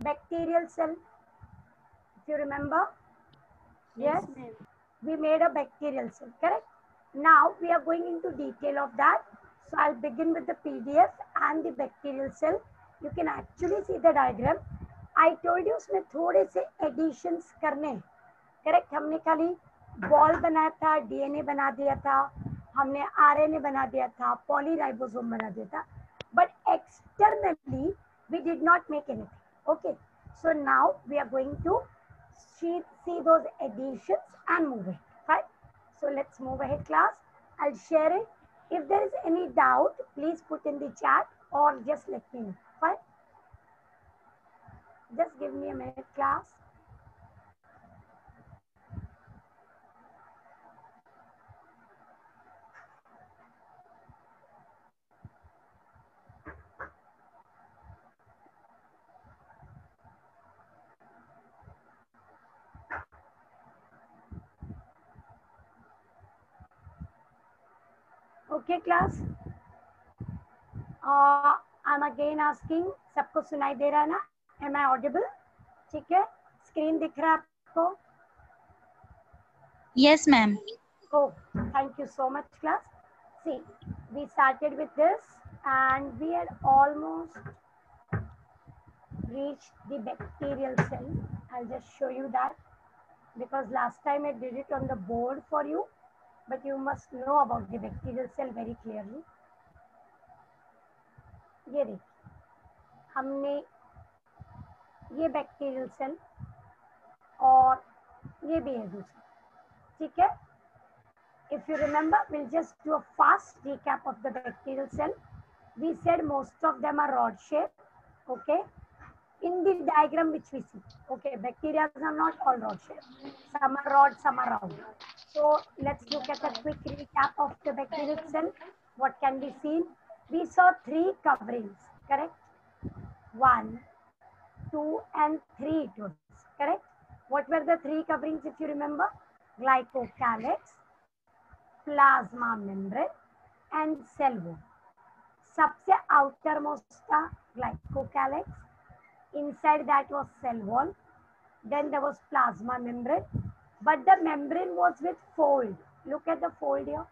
bacterial cell. If you remember, yes, ma'am. we made a bacterial cell, correct? Now we are going into detail of that. So I'll begin with the PDF and the bacterial cell. You can actually see the diagram. I told you उसमें थोड़े से additions हैं. Correct हमने खाली ball बनाया था DNA बना दिया था हमने आरएनए बना दिया था पॉलीराइबोसोम बना दिया था but externally we did not make anything Okay, so now we are going to see, see those additions and move it, right? So let's move ahead class. I'll share it. If there is any doubt, please put in the chat or just let me know, fine? Just give me a minute class. Okay, class. Uh, I'm again asking, सबको सुनाई दे रहा है ना? Am I audible? ठीक है? Screen दिख रहा है आपको? Yes, ma'am. Oh, thank you so much, class. See, we started with this and we had almost reached the bacterial cell. I'll just show you that because last time I did it on the board for you, but you must know about the bacterial cell very clearly. ये देखिए हमने ये bacterial cell और ये भी है दूसरा ठीक है if you remember we'll just do a fast recap of the bacterial cell we said most of them are rod shaped okay In the diagram which we see okay bacteria are not all rod shaped some are rod some are round so let's look at a quick recap of the bacterial cell what can be seen we saw three coverings correct one two and three it was correct what were the three coverings if you remember glycocalyx plasma membrane and cell wall सबसे outer most था glycocalyx inside that was cell wall. Then there was plasma membrane. But the membrane was with fold. Look at the fold here.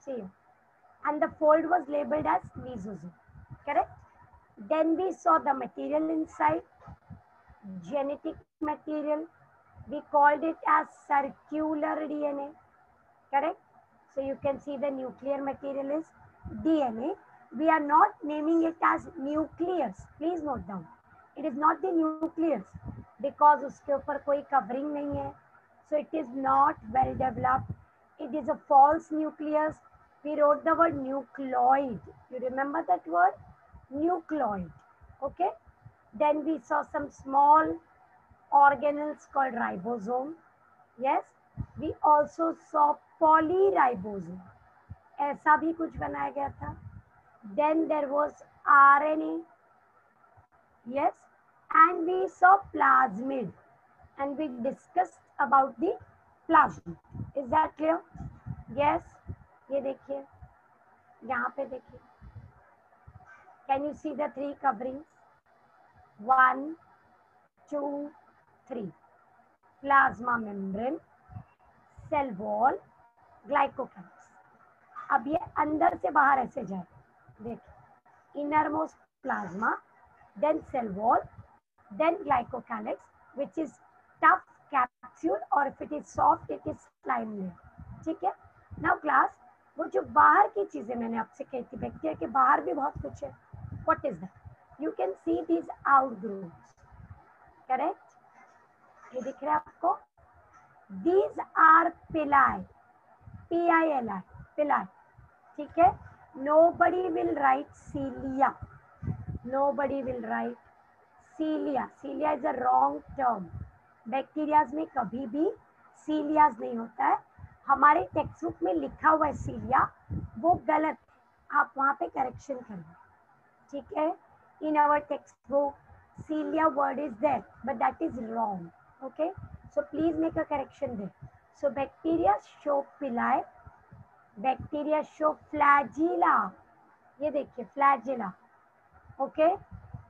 See? And the fold was labeled as lysosome correct? Then we saw the material inside. Genetic material. We called it as circular dna correct? So you can see the nuclear material is dna we are not naming it as nucleus. Please note down it is not the nucleus because उसके ऊपर कोई covering नहीं है. So it is not well developed it is a false nucleus we wrote the word nucleoid you remember that word nucleoid okay then we saw some small organelles called ribosome yes we also saw poly ribosome ऐसा भी कुछ बनाया गया था. Then there was R N S and we saw plasmid, and we discussed about the plasmid. Is that clear? Yes? ये देखिए, यहाँ पे देखिए। Can you see the three coverings one two three plasma membrane cell wall glycocalyx अब ये अंदर से बाहर ऐसे जाए। देखिए most plasma then cell wall then glycocalyx which is tough capsule और if it is soft it is slime ठीक है? नाउ क्लास वो जो बाहर की चीज़ें मैंने आपसे कही थी बैक्टीरिया के बाहर भी बहुत कुछ है। What is that you can see these out correct ये दिख रहा है आपको? These are pili P I L I pili ठीक है? Will write cilia nobody will write cilia cilia is a wrong term bacterias में कभी भी सीलियाज नहीं होता है। हमारे टेक्स्ट बुक में लिखा हुआ है सीलिया वो गलत आप वहाँ पे करेक्शन करें ठीक है? In our textbook cilia word is there but that is wrong okay so please make a correction there so bacteria show pili bacteria show flagella ये देखिए flagella okay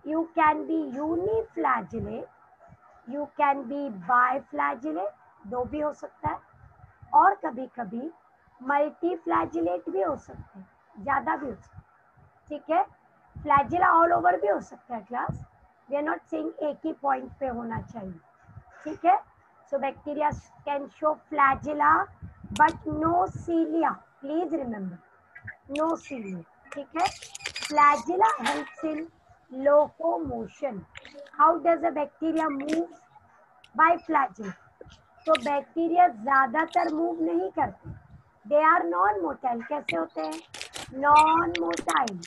you can be uniflagellate you can be biflagellate दो भी हो सकता है। और कभी कभी मल्टीफ्लैजिलेट भी हो सकते हैं। ज़्यादा भी हो सकते ठीक है? फ्लैजिला ऑल ओवर भी हो सकता है class we are not saying एक ही पॉइंट पे होना चाहिए। ठीक है? So bacteria can show flagella but no cilia please remember no cilia ठीक है? Flagella helps in locomotion. How does a bacteria move? By flagella तो बैक्टीरिया ज़्यादातर मूव नहीं करते. दे आर नॉन मोटाइल कैसे होते हैं? नॉन मोटाइल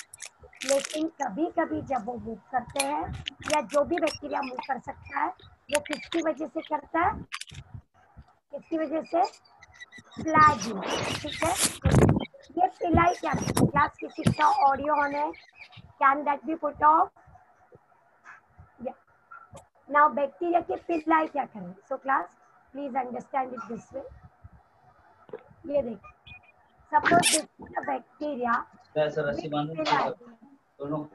लेकिन कभी कभी जब वो मूव करते हैं, या जो भी बैक्टीरिया मूव कर सकता है, वो किसकी वजह से करता है? किसकी वजह से? ठीक है? ये पिलाई क्या क्लास किसी का ऑडियो ऑन है। Can that be put off now bacteria के पिलाई क्या करें so class please understand it this way ये देख सपोज़ दिस बैक्टीरिया रस्सी बाँध दोनों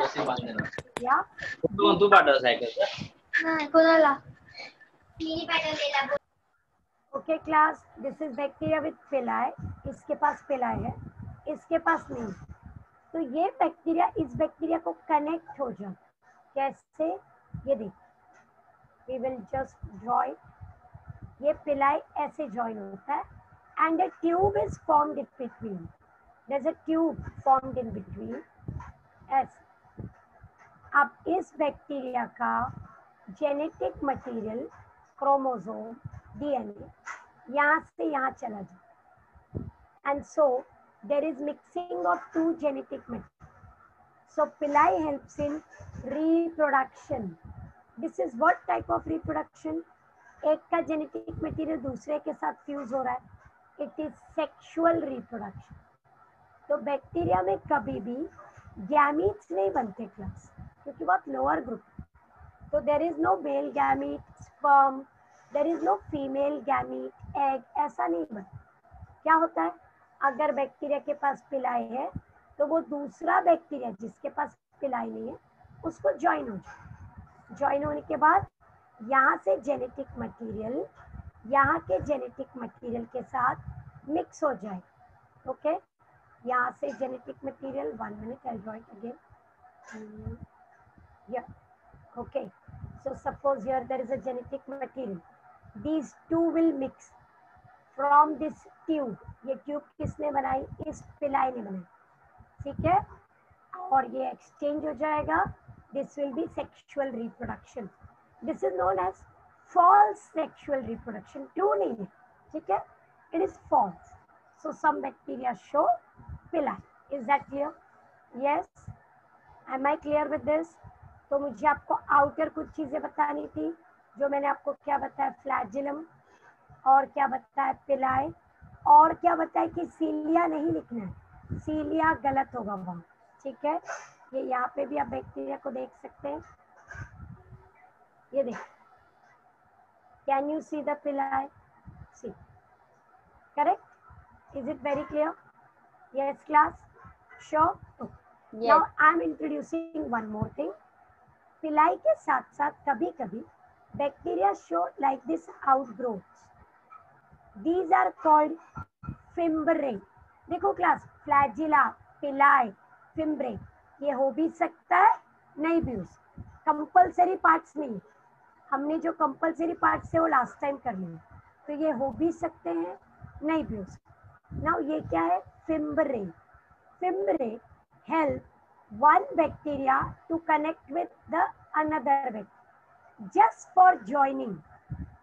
रस्सी बाँध देना तू तू पाठव सायकल कोणाला okay class this is bacteria with pili इसके पास पिलाई है। इसके पास नहीं। तो ये बैक्टीरिया इस बैक्टीरिया को कनेक्ट हो जाए। कैसे? ये देख। वी विल जस्ट ड्रॉ ये पिलाई ऐसे जॉइन होता है। And a tube is formed in between there's a tube formed in between ऐसे। अब इस बैक्टीरिया का जेनेटिक मटेरियल क्रोमोसोम डीएनए यहाँ से यहाँ चला जाए। And so there is mixing of two genetic material so pili helps in reproduction. This is what type of reproduction? एक का जेनेटिक मटेरियल दूसरे के साथ फ्यूज हो रहा है। इट इज़ सेक्सुअल रिप्रोडक्शन तो बैक्टीरिया में कभी भी गैमीट्स नहीं बनते क्लास क्योंकि बहुत लोअर ग्रुप तो there is no male gamete sperm there is no female gamete egg ऐसा नहीं बनता। क्या होता है? अगर बैक्टीरिया के पास पिलाई है तो वो दूसरा बैक्टीरिया जिसके पास पिलाई नहीं है, उसको ज्वाइन हो जाए। ज्वाइन होने के बाद यहाँ से जेनेटिक मटेरियल यहाँ के जेनेटिक मटेरियल के साथ मिक्स हो जाए। ओके? यहाँ से genetic material one minute I draw again yeah. Okay. So suppose here there is a genetic these two will mix. From this tube ये ट्यूब किसने बनाई? इस पिलाई ने बनाई। ठीक है? और ये एक्सचेंज हो जाएगा। This will be sexual reproduction this is known as false sexual reproduction true नहीं है। ठीक है? It is false so some bacteria show pili. Is that clear yes I my clear with this तो मुझे आपको outer कुछ चीज़ें बतानी थी, जो मैंने आपको क्या बताया? फ्लैजिलम और क्या बताया पिलाए? और क्या बताया कि सीलिया नहीं लिखना है? सीलिया गलत होगा वहाँ। ठीक है? ये यहाँ पे भी आप बैक्टीरिया को देख सकते हैं। ये देख। Can you see the pili see correct is it very clear yes class sure now I am introducing one more thing pili के साथ साथ कभी कभी bacteria show like this outgrowth these are called fimbriae देखो class flagella पिलाई fimbriae ये हो भी सकता है, नहीं भी सकता। कंपल्सरी पार्ट्स नहीं। हमने जो कंपल्सरी पार्ट्स है वो लास्ट टाइम कर लिए। तो ये हो भी सकते हैं, नहीं भी हो सकते। ये क्या है? Fimbriae fimbriae help one bacteria to connect with the another bacteria just for joining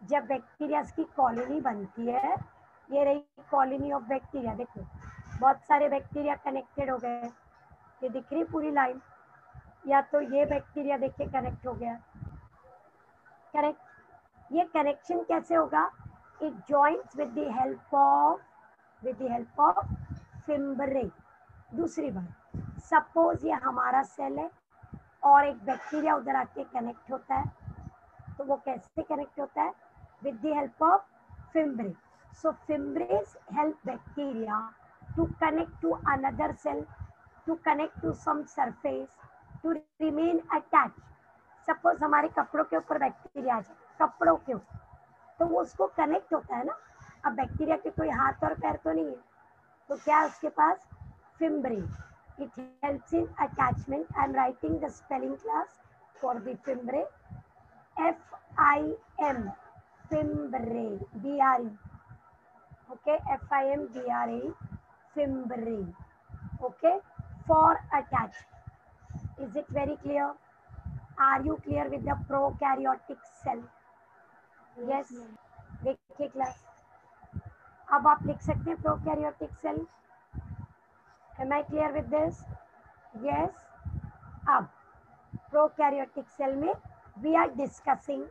जब बैक्टीरिया की कॉलोनी बनती है, ये रही कॉलोनी ऑफ़ बैक्टीरिया देखो, बहुत सारे बैक्टीरिया कनेक्टेड हो गए। ये दिख रही पूरी लाइन या तो ये बैक्टीरिया देखिए कनेक्ट हो गया। करेक्ट ये कनेक्शन कैसे होगा? It joints with the help of with the help of fimbriae दूसरी बात सपोज़ ये हमारा सेल है और एक बैक्टीरिया उधर आके कनेक्ट होता है तो वो कैसे कनेक्ट होता है? With the help of fimbriae so fimbriaes help bacteria to connect to another cell to connect to some surface to remain attach suppose हमारे कपड़ों के ऊपर बैक्टीरिया आ जाए, कपड़ों के ऊपर। तो वो उसको कनेक्ट होता है ना। अब बैक्टीरिया के कोई हाथ और पैर तो नहीं है। तो क्या उसके पास? Fimbriae spelling class for the F I M fimbriae B R E okay f i m. b r a fimbre okay for attach is it very clear are you clear with the prokaryotic cell yes देखिए class अब आप लिख सकते हैं prokaryotic cell am I clear with this yes अब prokaryotic cell में we are discussing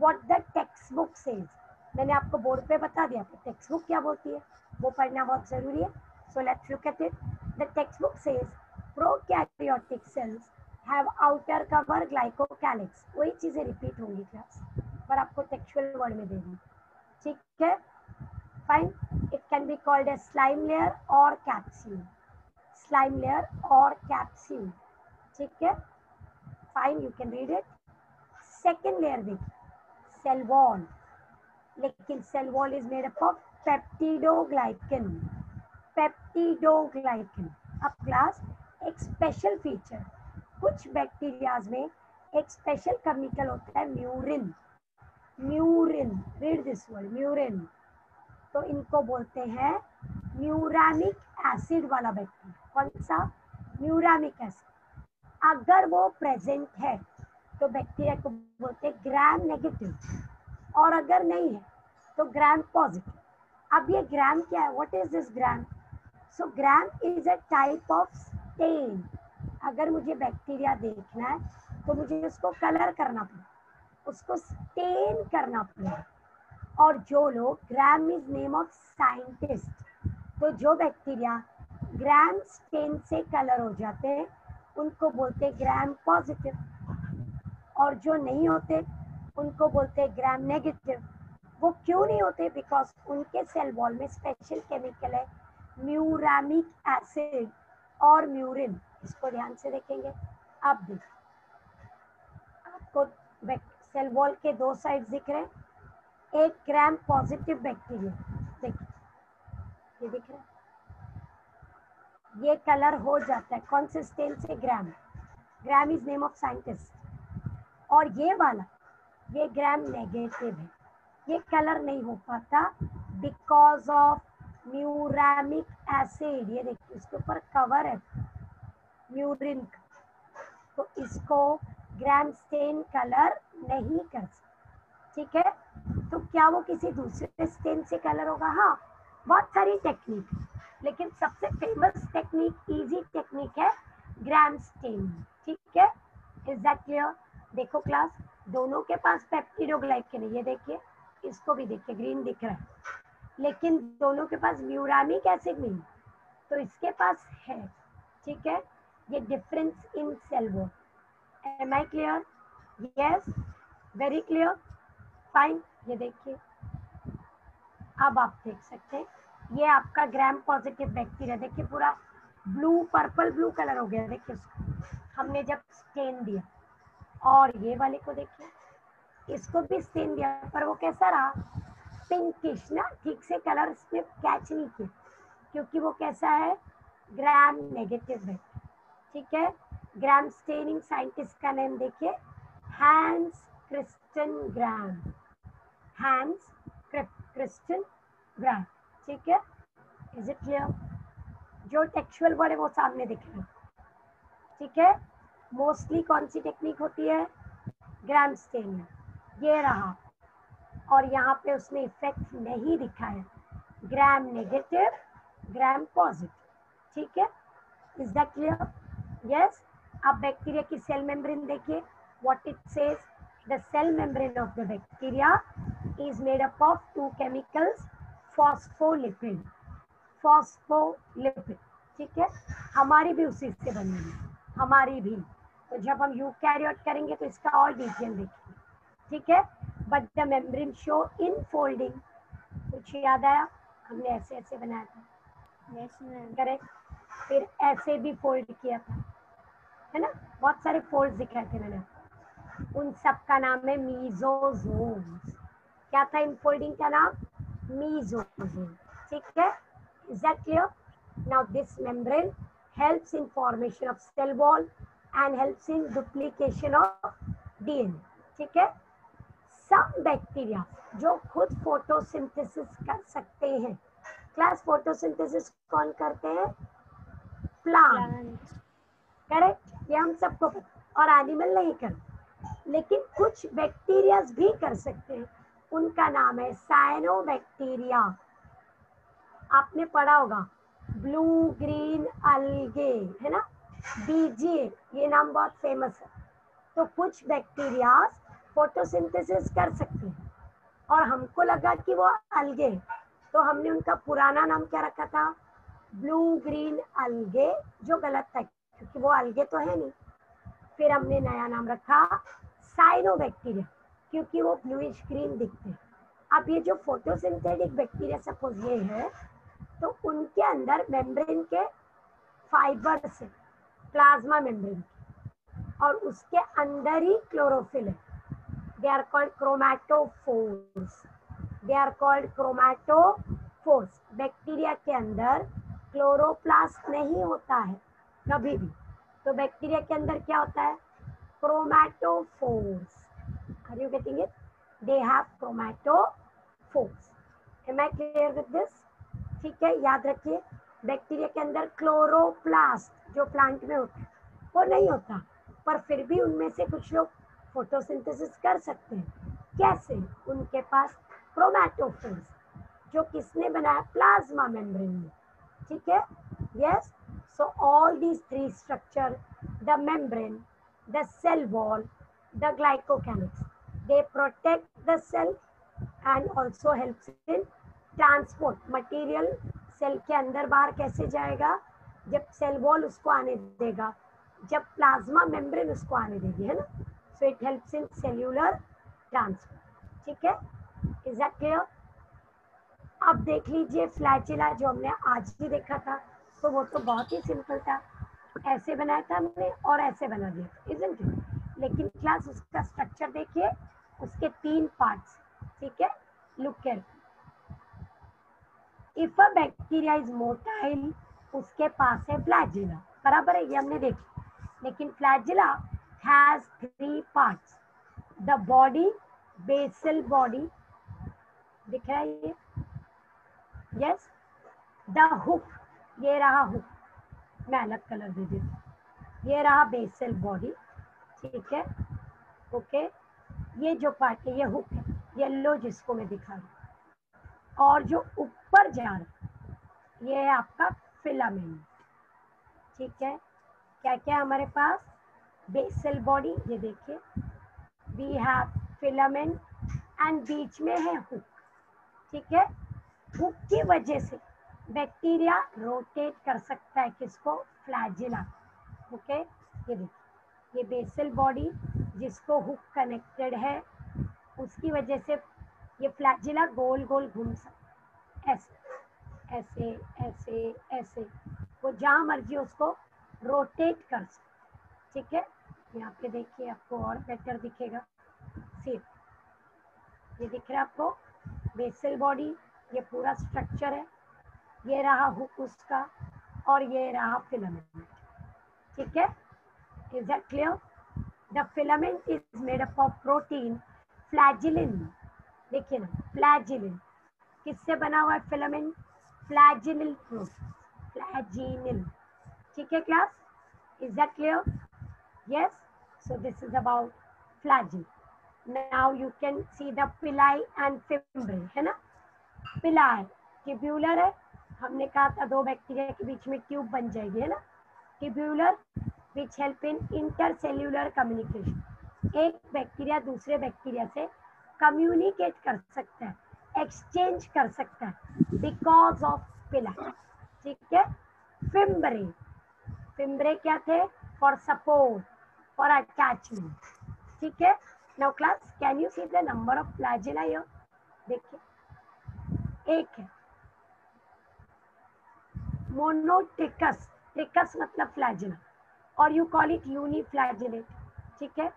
what the textbook says मैंने आपको बोर्ड पे बता दिया था टेक्स्ट बुक क्या बोलती है। वो पढ़ना बहुत ज़रूरी है। So let's look at it the text book says prokaryotic cells have outer cover glycocalyx वही चीज़ें रिपीट होंगी क्लास पर आपको टेक्सुअल वर्ड में देनी ठीक है? Fine it can be called a slime layer और कैप्सूल स्लाइम लेयर और कैप्सूल ठीक है? Fine you can read it second layer देखिए। सेल वॉल लेकिन cell wall is made up of peptidoglycan peptidoglycan अब क्लास एक स्पेशल फीचर कुछ bacterias में एक स्पेशल केमिकल होता है murein murein read this word murein तो इनको बोलते हैं म्यूरामिक एसिड वाला बैक्टीरिया कौन सा? म्यूरामिक एसिड अगर वो प्रेजेंट है तो बैक्टीरिया को बोलते हैं ग्राम नेगेटिव और अगर नहीं है तो ग्राम पॉजिटिव अब ये ग्राम क्या है? What is this gram so gram is a type of stain अगर मुझे बैक्टीरिया देखना है तो मुझे उसको कलर करना पड़ेगा. उसको स्टेन करना पड़ेगा. और जो लोग gram is name of scientist तो जो बैक्टीरिया ग्राम स्टेन से कलर हो जाते हैं, उनको बोलते हैं ग्राम पॉजिटिव और जो नहीं होते, उनको बोलते हैं ग्राम नेगेटिव वो क्यों नहीं होते? बिकॉज़ उनके सेल वॉल में स्पेशल केमिकल है म्यूरामिक एसिड और म्यूरिन इसको ध्यान से देखेंगे। अब देखिए आपको सेल वॉल के दो साइड दिख रहे हैं। एक ग्राम पॉजिटिव बैक्टीरिया देखिए ये दिख रहा है। ये कलर हो जाता है। कौन से स्टेन से? Gram gram is name of scientist और ये वाला, ये ग्राम नेगेटिव है। ये कलर नहीं हो पाता बिकॉज़ ऑफ़ म्यूरामिक एसिड ये देखिए, इसके ऊपर कवर है म्यूरिन तो इसको ग्राम स्टेन कलर नहीं कर सकते। ठीक है? तो क्या वो किसी दूसरे स्टेन से कलर होगा? हाँ बहुत सारी टेक्निक लेकिन सबसे फ़ेमस टेक्निक इजी टेक्निक है ग्राम स्टेन ठीक है? इज़ दैट क्लियर देखो क्लास दोनों के पास पेप्टिडोग्लाइकन है, ये देखिए, इसको भी देखिए ग्रीन दिख रहा है। लेकिन दोनों के पास म्यूरामिक एसिड नहीं तो इसके पास है, ठीक है? ये difference in cell wall am I clear yes very clear fine ये देखिए। अब आप देख सकते हैं, ये आपका ग्राम पॉजिटिव बैक्टीरिया देखिए पूरा ब्लू पर्पल ब्लू कलर हो गया, देखिए उसको। हमने जब स्टेन दिया और ये वाले को देखिए। इसको भी स्टेन दिया, पर वो कैसा रहा? पिंकिश ना, ठीक से कलर इसमें कैच नहीं किया, क्योंकि वो कैसा है? ग्राम नेगेटिव है। ठीक है? ग्राम स्टेनिंग साइंटिस्ट का नेम देखिए। Hans Christian Gram Hans Christian Gram ठीक है? इज़ इट क्लियर जो टेक्सुअल वर्ड है वो सामने दिख रहा ठीक है? मोस्टली कौन सी टेक्निक होती है? ग्राम स्टेन ये रहा। और यहाँ पे उसने इफ़ेक्ट नहीं दिखा है ग्राम नेगेटिव ग्राम पॉजिटिव ठीक है? इज़ दैट क्लियर यस अब बैक्टीरिया की सेल मेम्ब्रेन देखिए। What it says the cell membrane of the bacteria is made up of two chemicals phospholipid phospholipid ठीक है? हमारी भी उसी से बनी है। हमारी भी। तो जब हम यू कैरियट करेंगे तो इसका और डिटेल देखेंगे ठीक है? But the membrane show in folding कुछ याद आया? हमने ऐसे ऐसे बनाया था। मैम करेक्ट फिर ऐसे भी फोल्ड किया था। है ना? बहुत सारे फोल्ड दिखाए थे मैंने। उन सब का नाम है मीजोजोम्स क्या था इनफोल्डिंग का नाम? मीजोजोम ठीक है? Is that clear now this membrane helps in formation of cell wall and helps in duplication of DNA ठीक है? सब बैक्टीरिया जो खुद फोटोसिंथेसिस कर सकते हैं। क्लास फोटोसिंथेसिस कौन करते हैं? प्लांट करेक्ट ये हम सबको पता और एनिमल नहीं करते। लेकिन कुछ बैक्टीरिया भी कर सकते हैं। उनका नाम है साइनोबैक्टीरिया आपने पढ़ा होगा। ब्लू ग्रीन अलगे है ना? बीजीए ये नाम बहुत फ़ेमस है। तो कुछ बैक्टीरिया फोटोसिंथेसिस कर सकते हैं। और हमको लगा कि वो अलगे तो हमने उनका पुराना नाम क्या रखा था? ब्लू ग्रीन अलगे जो गलत था, क्योंकि वो अलगे तो है नहीं। फिर हमने नया नाम रखा साइनोबैक्टीरिया क्योंकि वो ब्लूइश ग्रीन दिखते हैं। अब ये जो फोटोसिंथेटिक बैक्टीरिया सपोज़ ये है तो उनके अंदर मेम्ब्रेन के फाइबर से प्लाज्मा मेम्ब्रेन और उसके अंदर ही क्लोरोफिल है। They are called chromatophores they are called chromatophores bacteria के अंदर क्लोरोप्लास्ट नहीं होता है, कभी भी। तो बैक्टीरिया के अंदर क्या होता है? Chromatophores are you getting it they have chromatophores am I clear with this ठीक है, याद रखिए। बैक्टीरिया के अंदर क्लोरोप्लास्ट जो प्लांट में होता है, वो नहीं होता। पर फिर भी उनमें से कुछ लोग फोटोसिंथेसिस कर सकते हैं। कैसे? उनके पास क्रोमैटोफोर्स जो किसने बनाया? प्लाज्मा मेम्ब्रेन में। ठीक है? Yes so all these three structure the membrane the cell wall the glycocalyx they protect the cell and also helps in transport material cell के अंदर बाहर कैसे जाएगा? जब सेल वॉल उसको आने देगा, जब प्लाज्मा मेम्ब्रेन उसको आने देगी, है ना? So it helps in cellular transfer ठीक है? इज़ दैट क्लियर अब देख लीजिए फ्लैचिला जो हमने आज भी देखा था तो वो तो बहुत ही सिंपल था। ऐसे बनाया था हमने और ऐसे बना दिया इजंट इट लेकिन क्लास उसका स्ट्रक्चर देखिए, उसके तीन पार्ट्स ठीक है? Look care if a bacteria is motile उसके पास है फ्लैजिला बराबर है, ये हमने देखा। लेकिन flagella has three parts the body basal body दिख रहा है ये? यस द हुक ये रहा हुक मैं अलग कलर दे देती ये रहा बेसल बॉडी ठीक है? ओके ये जो पार्ट है, ये हुक है। येलो जिसको मैं दिखा रही और जो ऊपर जा रहा ये है आपका फिलामेंट। ठीक है? क्या क्या हमारे पास? बेसल बॉडी ये देखिए। वी हैव फिलामेंट एंड बीच में है हुक ठीक है? हुक की वजह से बैक्टीरिया रोटेट कर सकता है किसको? फ्लैजिला ओके ये देखिए। ये बेसल बॉडी जिसको हुक कनेक्टेड है, उसकी वजह से ये फ्लैजिला गोल गोल घूम सकता है। ऐसे। ऐसे ऐसे ऐसे। वो जहाँ मर्ज़ी उसको रोटेट कर सकते ठीक है? यहाँ पे देखिए आपको और बेटर दिखेगा। सिर्फ़ ये दिख रहा है आपको? बेसल बॉडी ये पूरा स्ट्रक्चर है। ये रहा हुक उसका और ये रहा फिलामेंट ठीक है? Is that clear the filament is made up of protein flagellin देखिए ना फ्लैजिलिन किससे बना हुआ है फिलामेंट फ्लैजिनिल प्रोटीन फ्लैजिनिल ठीक है class is that clear yes? So this is about flagell now you can see the pili and fimbriae है ना? पिलाई ट्यूब्यूलर है। हमने कहा था दो बैक्टीरिया के बीच में ट्यूब बन जाएगी, है ना? Tubular which help in intercellular communication एक बैक्टीरिया दूसरे बैक्टीरिया से कम्युनिकेट कर सकता है। एक्सचेंज कर सकता है। बिकॉज़ ऑफ़ पिला ठीक है? फिम्ब्रे फिम्ब्रे क्या थे? फॉर सपोर्ट फॉर अटैचमेंट ठीक है? Now class can you see the number of flagella here देखिए, एक है। मोनोट्रिकस ट्रिकस मतलब फ्लैजिला और यू कॉल इट यूनिफ्लैजिलेट ठीक है?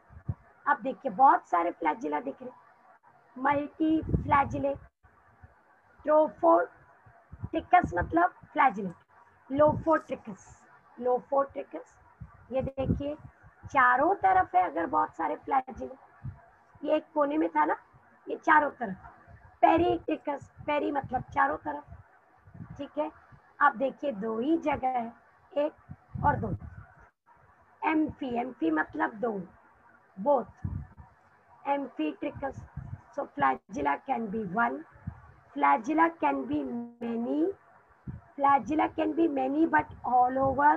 अब देखिए, बहुत सारे फ्लैजिला दिख रहे मल्टी फ्लैजिलेट ट्रोफोट्रिकस मतलब फ्लैजिलेट लोफोट्रिकस लोफोट्रिकस ये देखिए, चारों तरफ़ है अगर बहुत सारे फ्लैजिलेट ये एक कोने में था ना? ये चारों तरफ़. पेरीट्रिकस पेरी मतलब चारों तरफ़. ठीक है? आप देखिए, दो ही जगह है. एक और दो. एम्फी एम्फी मतलब दो. Both amphitrichous so, flagella can be one. Flagella can be many flagella can be many but all over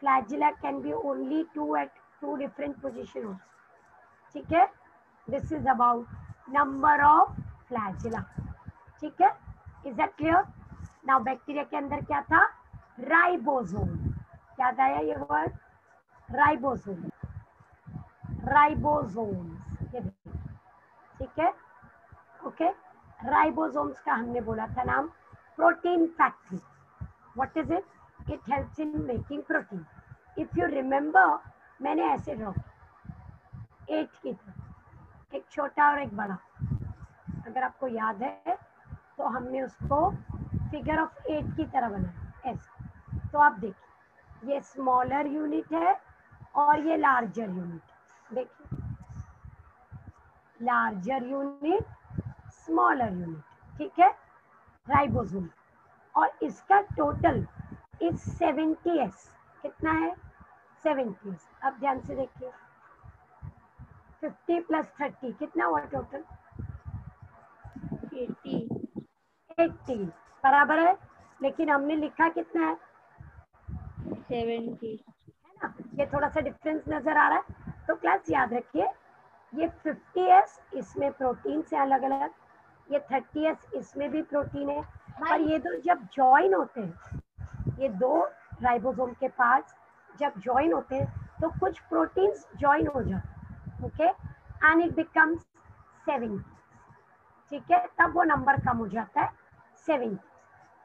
flagella can be only two at two different positions ठीक है this is about number of flagella ठीक है is that clear now bacteria के अंदर क्या था ribosome क्या था ये वर्ड राइबोसोम राइबोसोम्स ठीक है ओके राइबोसोम्स का हमने बोला था नाम, protein factory. What is it it helps in making protein if you remember मैंने ऐसे ड्रॉ एट की तरह। एक छोटा और एक बड़ा। अगर आपको याद है तो हमने उसको फिगर ऑफ़ एट की तरह बनाया। ऐसा। तो आप देखिए, ये स्मॉलर यूनिट है और ये लार्जर यूनिट देखिए। लार्जर यूनिट स्मॉलर यूनिट ठीक है? राइबोसोम और इसका टोटल इज़ सेवेंटी एस कितना है? सेवेंटी एस अब ध्यान से देखिए। फिफ्टी प्लस थर्टी कितना हुआ टोटल एटी एट्टी बराबर है? लेकिन हमने लिखा कितना है? सेवेंटी है ना? ये थोड़ा सा डिफरेंस नज़र आ रहा है। तो क्लास याद रखिए ये 50s इसमें प्रोटीन से अलग अलग ये 30s इसमें भी प्रोटीन है। पर ये दो जब ज्वाइन होते हैं ये दो राइबोसोम के पार्ट्स जब ज्वाइन होते हैं तो कुछ प्रोटीन्स ज्वाइन हो जाते okay and it becomes seven ठीक है? तब वो नंबर कम हो जाता है सेवन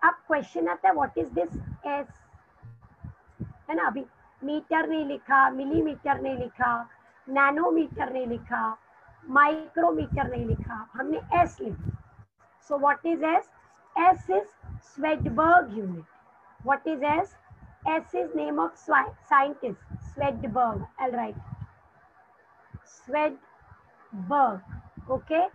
अब क्वेश्चन आता है व्हाट इज़ दिस एस है ना अभी मीटर नहीं लिखा मिलीमीटर नहीं लिखा नैनोमीटर नहीं लिखा माइक्रोमीटर नहीं लिखा, हमने एस लिखा। So what is S S is Svedberg unit what is S S is name of scientist Svedberg L right Svedberg okay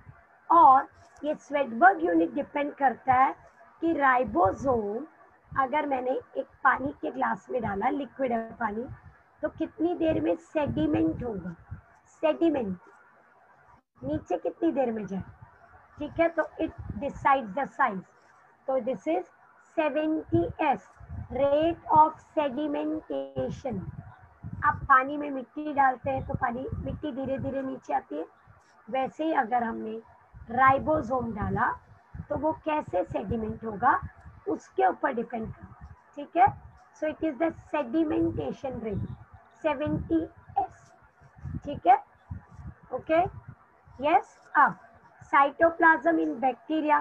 और ये स्वेडबर्ग यूनिट डिपेंड करता है कि राइबोसोम अगर मैंने एक पानी के ग्लास में डाला लिक्विड पानी तो कितनी देर में सेडिमेंट होगा? सेडिमेंट नीचे कितनी देर में जाए? ठीक है तो इट डिसाइड द साइज़ तो this is 70 S rate of sedimentation आप पानी में मिट्टी डालते हैं तो पानी, मिट्टी धीरे धीरे नीचे आती है। वैसे ही अगर हमने राइबोसोम डाला तो वो कैसे सेडिमेंट होगा, उसके ऊपर डिपेंड करता ठीक है? So it is the sedimentation rate 70 S ठीक है? ओके यस अब साइटोप्लाज्म इन बैक्टीरिया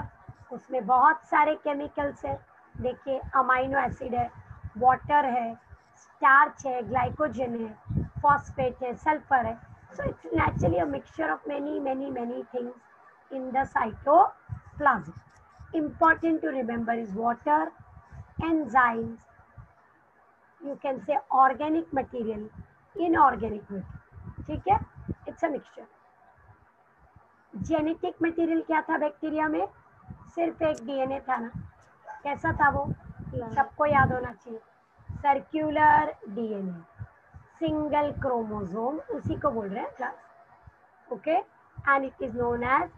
उसमें बहुत सारे केमिकल्स है। देखिए अमाइनो एसिड है वाटर है स्टार्च है ग्लाइकोजन है फॉस्फेट है सल्फ़र है। So it's naturally a mixture of many many many things in the cyto cytoplasm important to remember is water enzymes you can say organic material inorganic material ठीक है? It's a mixture genetic material क्या था bacteria में? सिर्फ़ एक DNA था ना। कैसा था वो? सबको याद होना चाहिए। सर्क्यूलर डीएनए सिंगल क्रोमोसोम उसी को बोल रहे हैं class okay and it is known as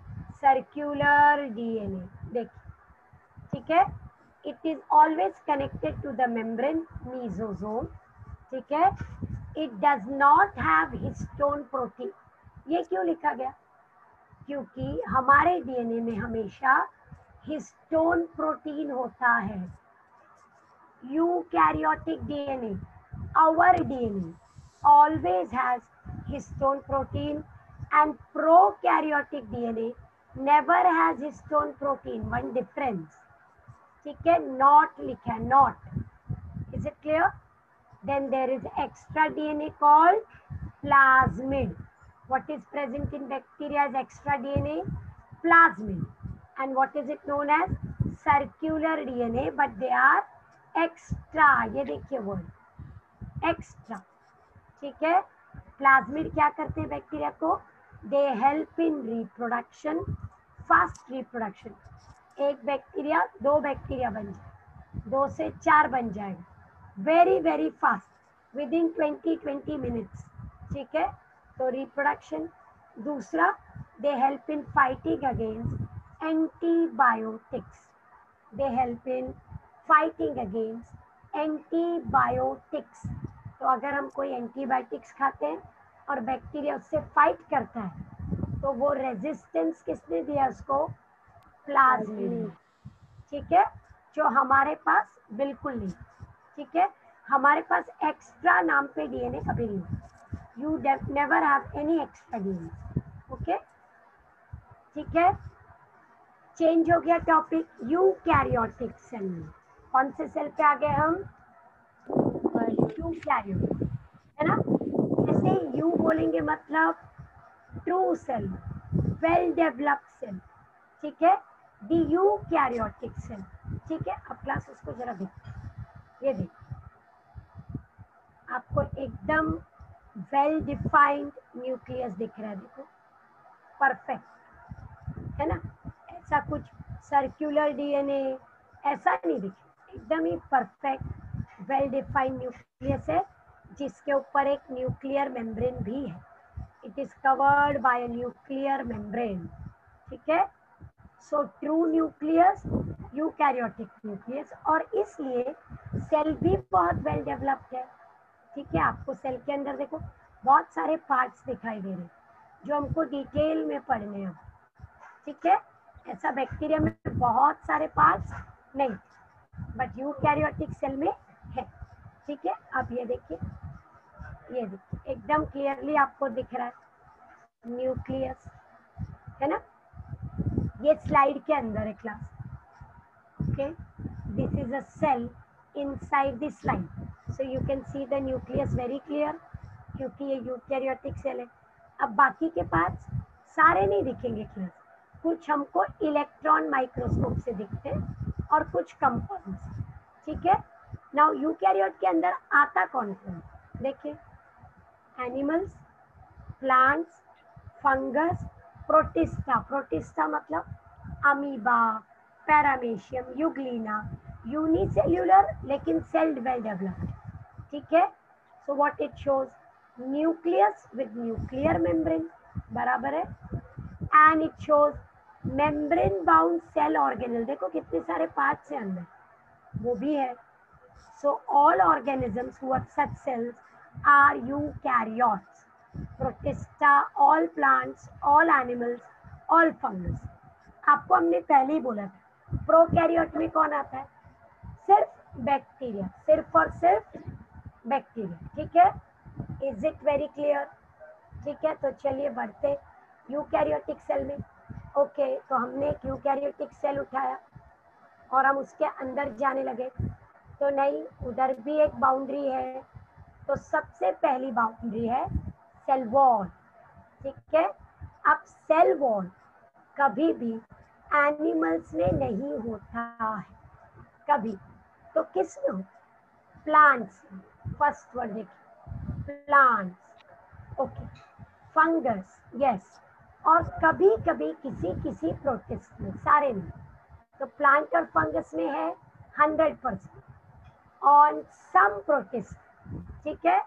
circular DNA देखिए ठीक है? It is always connected to the membrane mesosome ठीक है? It does not have histone protein ये क्यों लिखा गया? क्योंकि हमारे डीएनए में हमेशा हिस्टोन प्रोटीन होता है। Eukaryotic DNA our DNA always has histone protein and prokaryotic DNA never has histone protein one difference ठीक है? नॉट लिखा है not is it clear then there is extra DNA called plasmid what is present in bacteria as extra dna plasmid. And what is it known as? Circular dna but they are extra. ये देखिए word extra ठीक है? Plasmid क्या करते हैं bacteria को? They help in reproduction fast reproduction एक bacteria दो बैक्टीरिया बन जाए। दो से चार बन जाएगा। Very very fast within twenty twenty minutes ठीक है? तो रिप्रोडक्शन दूसरा they help in fighting against antibiotics they help in fighting against antibiotics तो अगर हम कोई एंटीबायोटिक्स खाते हैं और बैक्टीरिया उससे फाइट करता है तो वो रेजिस्टेंस किसने दिया उसको? प्लाज्मिड ठीक है? जो हमारे पास बिल्कुल नहीं। ठीक है? हमारे पास एक्स्ट्रा नाम पे डीएनए कभी नहीं you never have any DNA okay ठीक है? चेंज हो गया टॉपिक यू कैरियोटिक सेल में कौन से सेल पे आ गए हम? यू कैरियोटिक है ना? जैसे यू बोलेंगे मतलब true cell well developed cell ठीक है? दी यू कैरियोटिक सेल ठीक है? अब क्लास उसको जरा देख. ये देख. आपको एकदम वेल डिफाइंड न्यूक्लियस दिख रहा है, देखो। परफेक्ट, है ना? ऐसा कुछ सर्कुलर डीएनए ऐसा नहीं दिखे एकदम ही परफेक्ट वेल डिफाइंड न्यूक्लियस है, जिसके ऊपर एक न्यूक्लियर मेम्ब्रेन भी है। It is covered by nuclear membrane ठीक है? So true nucleus eukaryotic nucleus और इसलिए सेल भी बहुत वेल डेवलप्ड है। ठीक है? आपको सेल के अंदर देखो, बहुत सारे पार्ट्स दिखाई दे रहे जो हमको डिटेल में पढ़ने हैं। ठीक है? ऐसा बैक्टीरिया में बहुत सारे पार्ट्स नहीं बट यूकैरियोटिक सेल में है। ठीक है? अब ये देखिए ये देखिए, एकदम क्लियरली आपको दिख रहा है। न्यूक्लियस है ना? ये स्लाइड के अंदर है class okay? This is a cell inside the slide so you can see the nucleus very clear, क्योंकि ये यूकैरियोटिक सेल है। अब बाकी के पार्ट्स सारे नहीं दिखेंगे क्लियर कुछ हमको इलेक्ट्रॉन माइक्रोस्कोप से दिखते हैं और कुछ कंपाउंड्स ठीक है? नाउ यूकैरियोट के अंदर आता कौन कौन? देखिए animals plants fungus protista protista मतलब अमीबा पैरामेशियम यूग्लिना यूनिसेल्युलर लेकिन सेल्ड वेल डेवलप्ड ठीक है? So what it shows nucleus with nuclear membrane बराबर है? And it shows membrane bound cell organelle देखो कितने सारे पार्ट्स हैं अंदर। वो भी है। So all organisms such cells are eukaryotes protista all plants all animals all fungus आपको हमने पहले ही बोला था। प्रोकैरियोट में कौन आता है? सिर्फ़ बैक्टीरिया सिर्फ़ और सिर्फ़ बैक्टीरिया ठीक है? इज़ इट वेरी क्लियर ठीक है तो चलिए बढ़ते। यूकैरियोटिक सेल में। ओके तो हमने एक यूकैरियोटिक सेल उठाया और हम उसके अंदर जाने लगे। तो नहीं, उधर भी एक बाउंड्री है। तो सबसे पहली बाउंड्री है सेल वॉल ठीक है? अब सेल वॉल कभी भी एनिमल्स में नहीं होता है। कभी। तो किसमें प्लांट्स फ़र्स्ट वर्ड देखिए प्लांट्स ओके फंगस यस और कभी कभी किसी किसी प्रोटिस्ट में, सारे में तो प्लांट और फंगस में है hundred percent on some protist ठीक है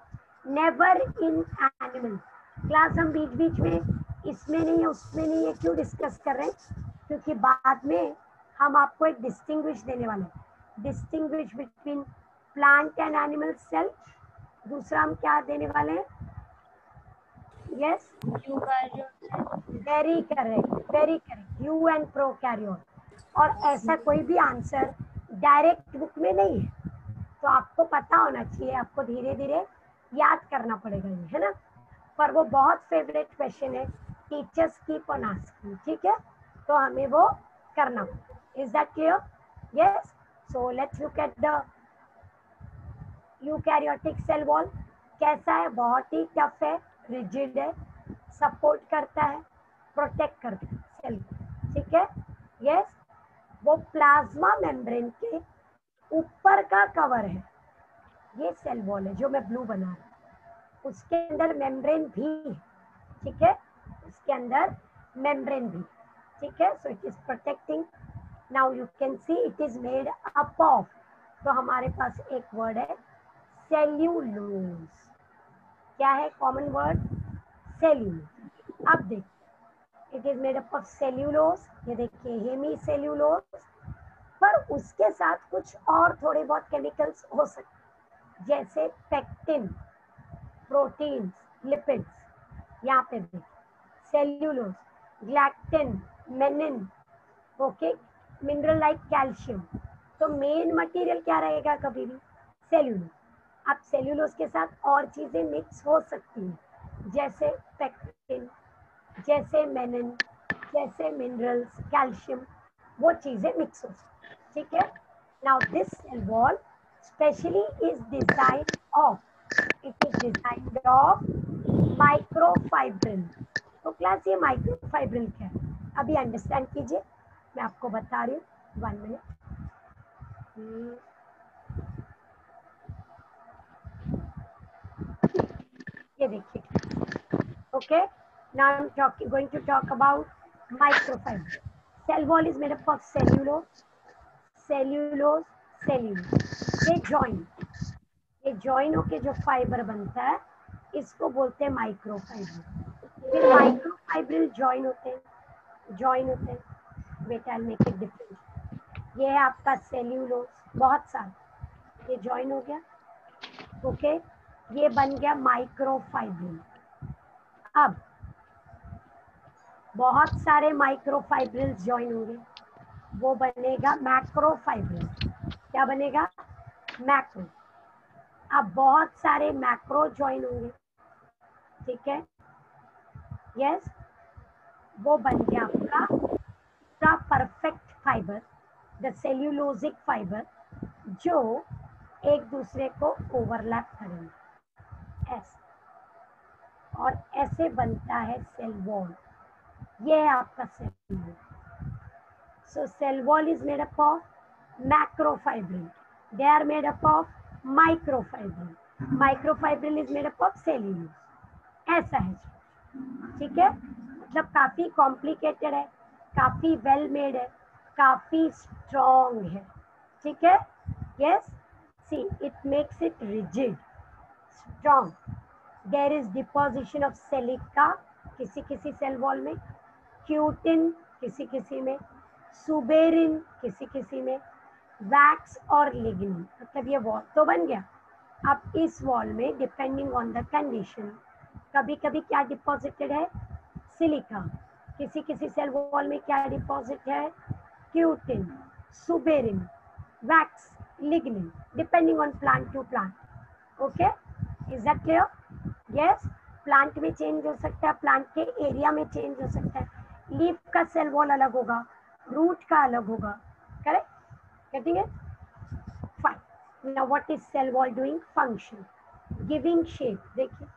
नेवर इन एनिमल क्लास हम बीच बीच में, इसमें नहीं है, उसमें नहीं है, क्यों डिस्कस कर रहे हैं? क्योंकि बाद में हम आपको एक डिस्टिंग्विश देने वाले हैं distinguish between plant and animal cell दूसरा हम क्या देने वाले हैं? Yes very correct very correct eu and prokaryote और ऐसा कोई भी आंसर डायरेक्ट बुक में नहीं है। तो आपको पता होना चाहिए आपको धीरे धीरे याद करना पड़ेगा ये है ना? पर वो बहुत फेवरेट क्वेश्चन है। टीचर्स की ऑन आस्किंग ठीक है? तो हमें वो करना। Is that clear yes so let's look at the eukaryotic cell wall कैसा है? बहुत ही टफ है रिजिड है सपोर्ट करता है प्रोटेक्ट करता है सेल ठीक है? यस वो प्लाज्मा मेम्ब्रेन के ऊपर का कवर है। ये सेल वॉल है जो मैं ब्लू बना रहा हूँ। उसके अंदर मेम्ब्रेन भी ठीक है? उसके अंदर मेम्ब्रेन भी ठीक है? So it is protecting now you can see it is made up of तो हमारे पास एक वर्ड है सेल्यूलोज। क्या है कॉमन वर्ड सेल्यूलोज अब देखिए it is made up of cellulose ये देखिए हेमी सेल्यूलोज पर उसके साथ कुछ और थोड़े बहुत केमिकल्स हो सकते जैसे पेक्टिन प्रोटीन्स लिपिड्स यहाँ पे देखिए cellulose galactan mannan okay mineral like calcium तो मेन मटेरियल क्या रहेगा कभी भी? सेल्यूलोज अब सेल्यूलोज के साथ और चीज़ें मिक्स हो सकती हैं, जैसे पेक्टिन जैसे मेनिन जैसे मिनरल्स कैल्शियम वो चीज़ें मिक्स हो सकती ठीक है? Now this cell wall specially is design of it is designed of microfibril तो क्लास ये माइक्रोफाइब्रिल क्या है? अभी अंडरस्टैंड कीजिए, मैं आपको बता रही हूँ वन मिनट ये देखिए। Okay now i'm talking going to talk about microfiber. Cell wall is made up of cellulose cellulose cellulose. ये join ये join होके जो फाइबर बनता है, इसको बोलते हैं माइक्रोफाइबर फिर माइक्रोफाइब्रिल जॉइन होते हैं जॉइन होते हैं बेटा मेक इट डिफरेंट ये है आपका सेल्यूलोज बहुत सारा। ये जॉइन हो गया। ओके ये बन गया माइक्रोफाइब्रिल अब, बहुत सारे माइक्रोफाइब्रिल ज्वाइन होंगे। वो बनेगा मैक्रोफाइब्रिल क्या बनेगा? मैक्रो अब बहुत सारे मैक्रो ज्वाइन होंगे। ठीक है? यस वो बन गया आपका पूरा perfect fibre the cellulosic fibre जो एक दूसरे को ओवरलैप करेंगे। ऐसे और ऐसे बनता है सेल वॉल ये है आपका cell wall so cell wall is made up of macrofibril they are made up of microfibril microfibril is made up of cellulose ऐसा है ठीक है? मतलब काफ़ी कॉम्प्लिकेटेड है, काफ़ी वेल मेड है, काफ़ी स्ट्रॉन्ग है. ठीक है? Yes see it makes it rigid strong there is deposition of silica किसी किसी सेल वॉल में क्यूटिन किसी किसी में सुबेरिन किसी किसी में वैक्स और लिग्निन मतलब ये वॉल तो बन गया। अब इस वॉल में डिपेंडिंग ऑन द कंडीशन कभी कभी क्या डिपॉजिटेड है? सिलिका किसी किसी सेल वॉल में क्या डिपॉजिट है? Cutin suberin wax lignin depending on plant to plant okay is that clear yes plant में चेंज हो सकता है प्लांट के एरिया में चेंज हो सकता है. लीफ का सेल वॉल अलग होगा रूट का अलग होगा. करेक्ट कहती है fine is cell wall doing function giving shape देखिए.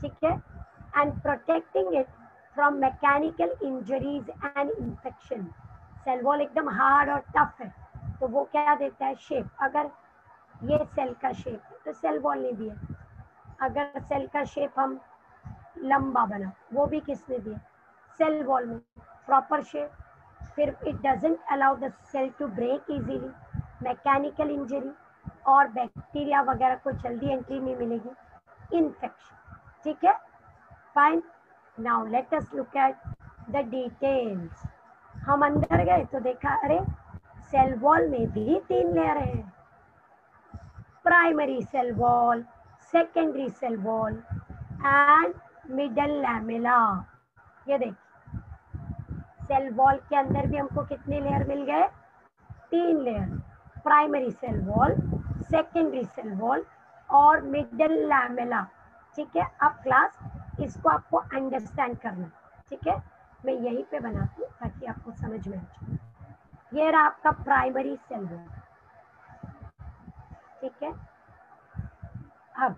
ठीक है? And protecting it from mechanical injuries and infection cell wall एकदम हार्ड और टफ है. तो वो क्या देता है? शेप अगर ये सेल का शेप है। तो सेल वॉल ने दिया। अगर सेल का शेप हम लंबा बना, वो भी किसने दिया? सेल वॉल में। प्रॉपर शेप फिर it doesn't allow the cell to break easily mechanical injury और बैक्टीरिया वगैरह को जल्दी एंट्री नहीं मिलेगी। इन्फेक्शन ठीक है? Fine now let us look at the details हम अंदर गए तो देखा, अरे सेल वॉल में भी तीन लेयर हैं। Primary cell wall secondary cell wall and middle lamella ये देखिए सेल वॉल के अंदर भी हमको कितने लेयर मिल गए? तीन layer primary cell wall secondary cell wall और मिडल लैमेला ठीक है? अब क्लास इसको आपको अंडरस्टैंड करना। ठीक है? मैं यहीं पे बनाती हूँ ताकि आपको समझ में आ जाए। ये रहा आपका प्राइमरी सेल वॉल ठीक है? अब,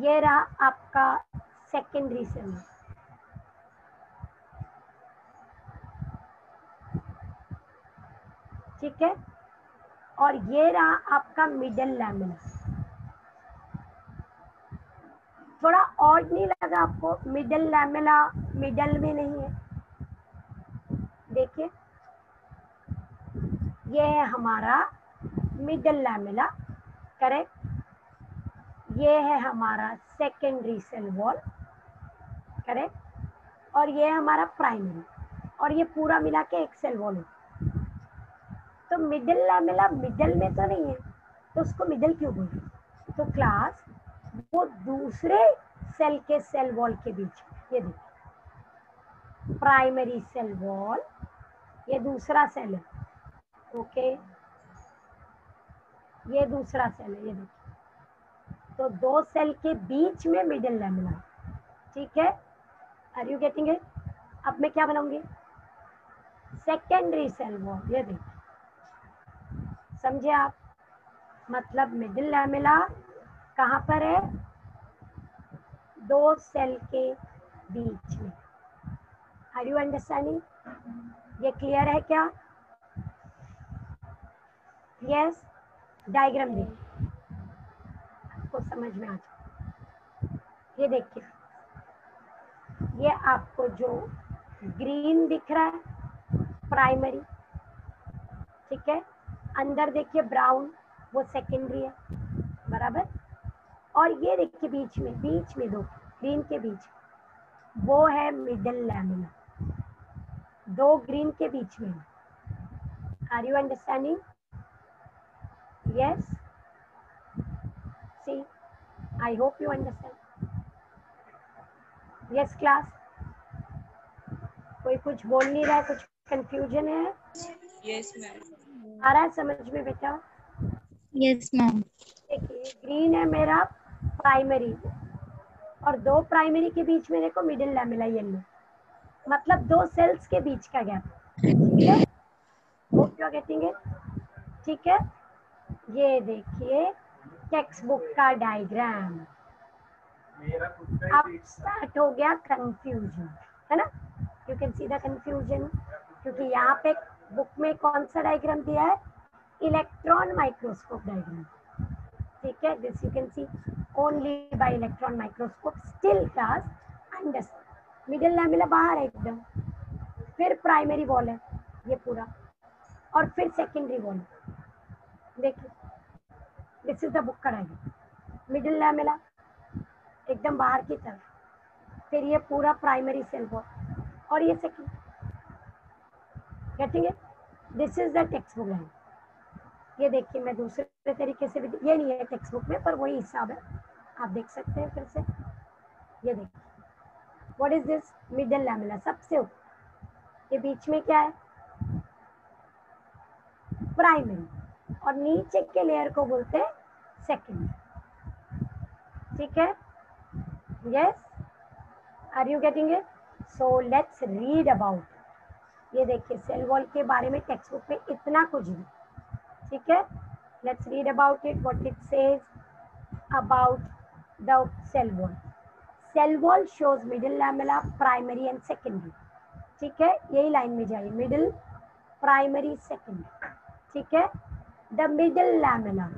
ये रहा आपका सेकेंडरी सेल ठीक है? और ये रहा आपका मिडल लैमिना थोड़ा ऑड नहीं लगा आपको? मिडल लैमिना मिडल में नहीं है. देखिए, ये है हमारा मिडल लैमिला करेक्ट ये है हमारा सेकेंडरी सेल वॉल करेक्ट और ये है हमारा प्राइमरी और ये पूरा मिला के एक सेल वॉल है। तो मिडिल लैमिला मिडल में तो नहीं है तो उसको मिडिल क्यों बोलते तो क्लास वो दूसरे सेल के सेल वॉल के बीच ये देखिए प्राइमरी सेल वॉल ये दूसरा सेल है। ओके ये दूसरा सेल है, ये देखिए। तो दो सेल के बीच में मिडिल लैमिना ठीक है? आर यू गेटिंग इट अब मैं क्या बनाऊँगी? सेकेंडरी सेल वॉल ये देखिए। समझे आप? मतलब मिडिल लैमिला कहाँ पर है? दो सेल के बीच में। आर यू अंडरस्टैंडिंग ये क्लियर है क्या? यस डायग्राम देखिए आपको समझ में आ जाए। ये देखिए। ये आपको जो ग्रीन दिख रहा है प्राइमरी ठीक है? अंदर देखिए ब्राउन वो सेकेंडरी है, बराबर? और ये देखिए बीच में बीच में दो ग्रीन के बीच। वो है मिडल लैमिना दो ग्रीन के बीच में। Are you understanding yes? See? I hope you understand. Yes class? कोई कुछ बोल नहीं रहा है कुछ कंफ्यूजन है? यस मैम आ रहा है समझ में बेटा? यस मैम देखिए ग्रीन है मेरा प्राइमरी और दो प्राइमरी के बीच में देखो मिडिल लैमिला येलो मतलब दो सेल्स के बीच का गैप ठीक है? ठीक है? ये देखिए टेक्स्ट बुक का डायग्राम अब स्टार्ट हो गया कंफ्यूजन है ना? You can see the confusion क्योंकि यहाँ पे बुक में कौन सा डायग्राम दिया है? इलेक्ट्रॉन माइक्रोस्कोप डायग्राम ठीक है? This you can see only by electron microscope still class understand middle lamella बाहर है एकदम। फिर प्राइमरी वॉल है, ये पूरा। और फिर सेकेंडरी वॉल देखिए दिस इज़ द बुक का डायग्राम मिडिल लैमिला एकदम बाहर की तरफ़। फिर ये पूरा प्राइमरी सेल वॉल और ये second it this is the text book line ये देखिए, मैं दूसरे तरीके से भी ये नहीं है टेक्स्ट बुक में, पर वही हिसाब है। आप देख सकते हैं फिर से। ये देखिए what is this middle lamella सबसे ऊपर। ये बीच में क्या है? प्राइमरी और नीचे के लेयर को बोलते हैं सेकेंड ठीक है? Yes are you getting it so let's read about ये देखिए सेल वॉल के बारे में टेक्स्ट बुक में इतना कुछ भी। ठीक है? Let's read about it what it says about the cell wall cell wall shows middle lamella primary and secondary ठीक है? यही लाइन में जाइए मिडिल प्राइमरी सेकेंडरी ठीक है? The middle lamella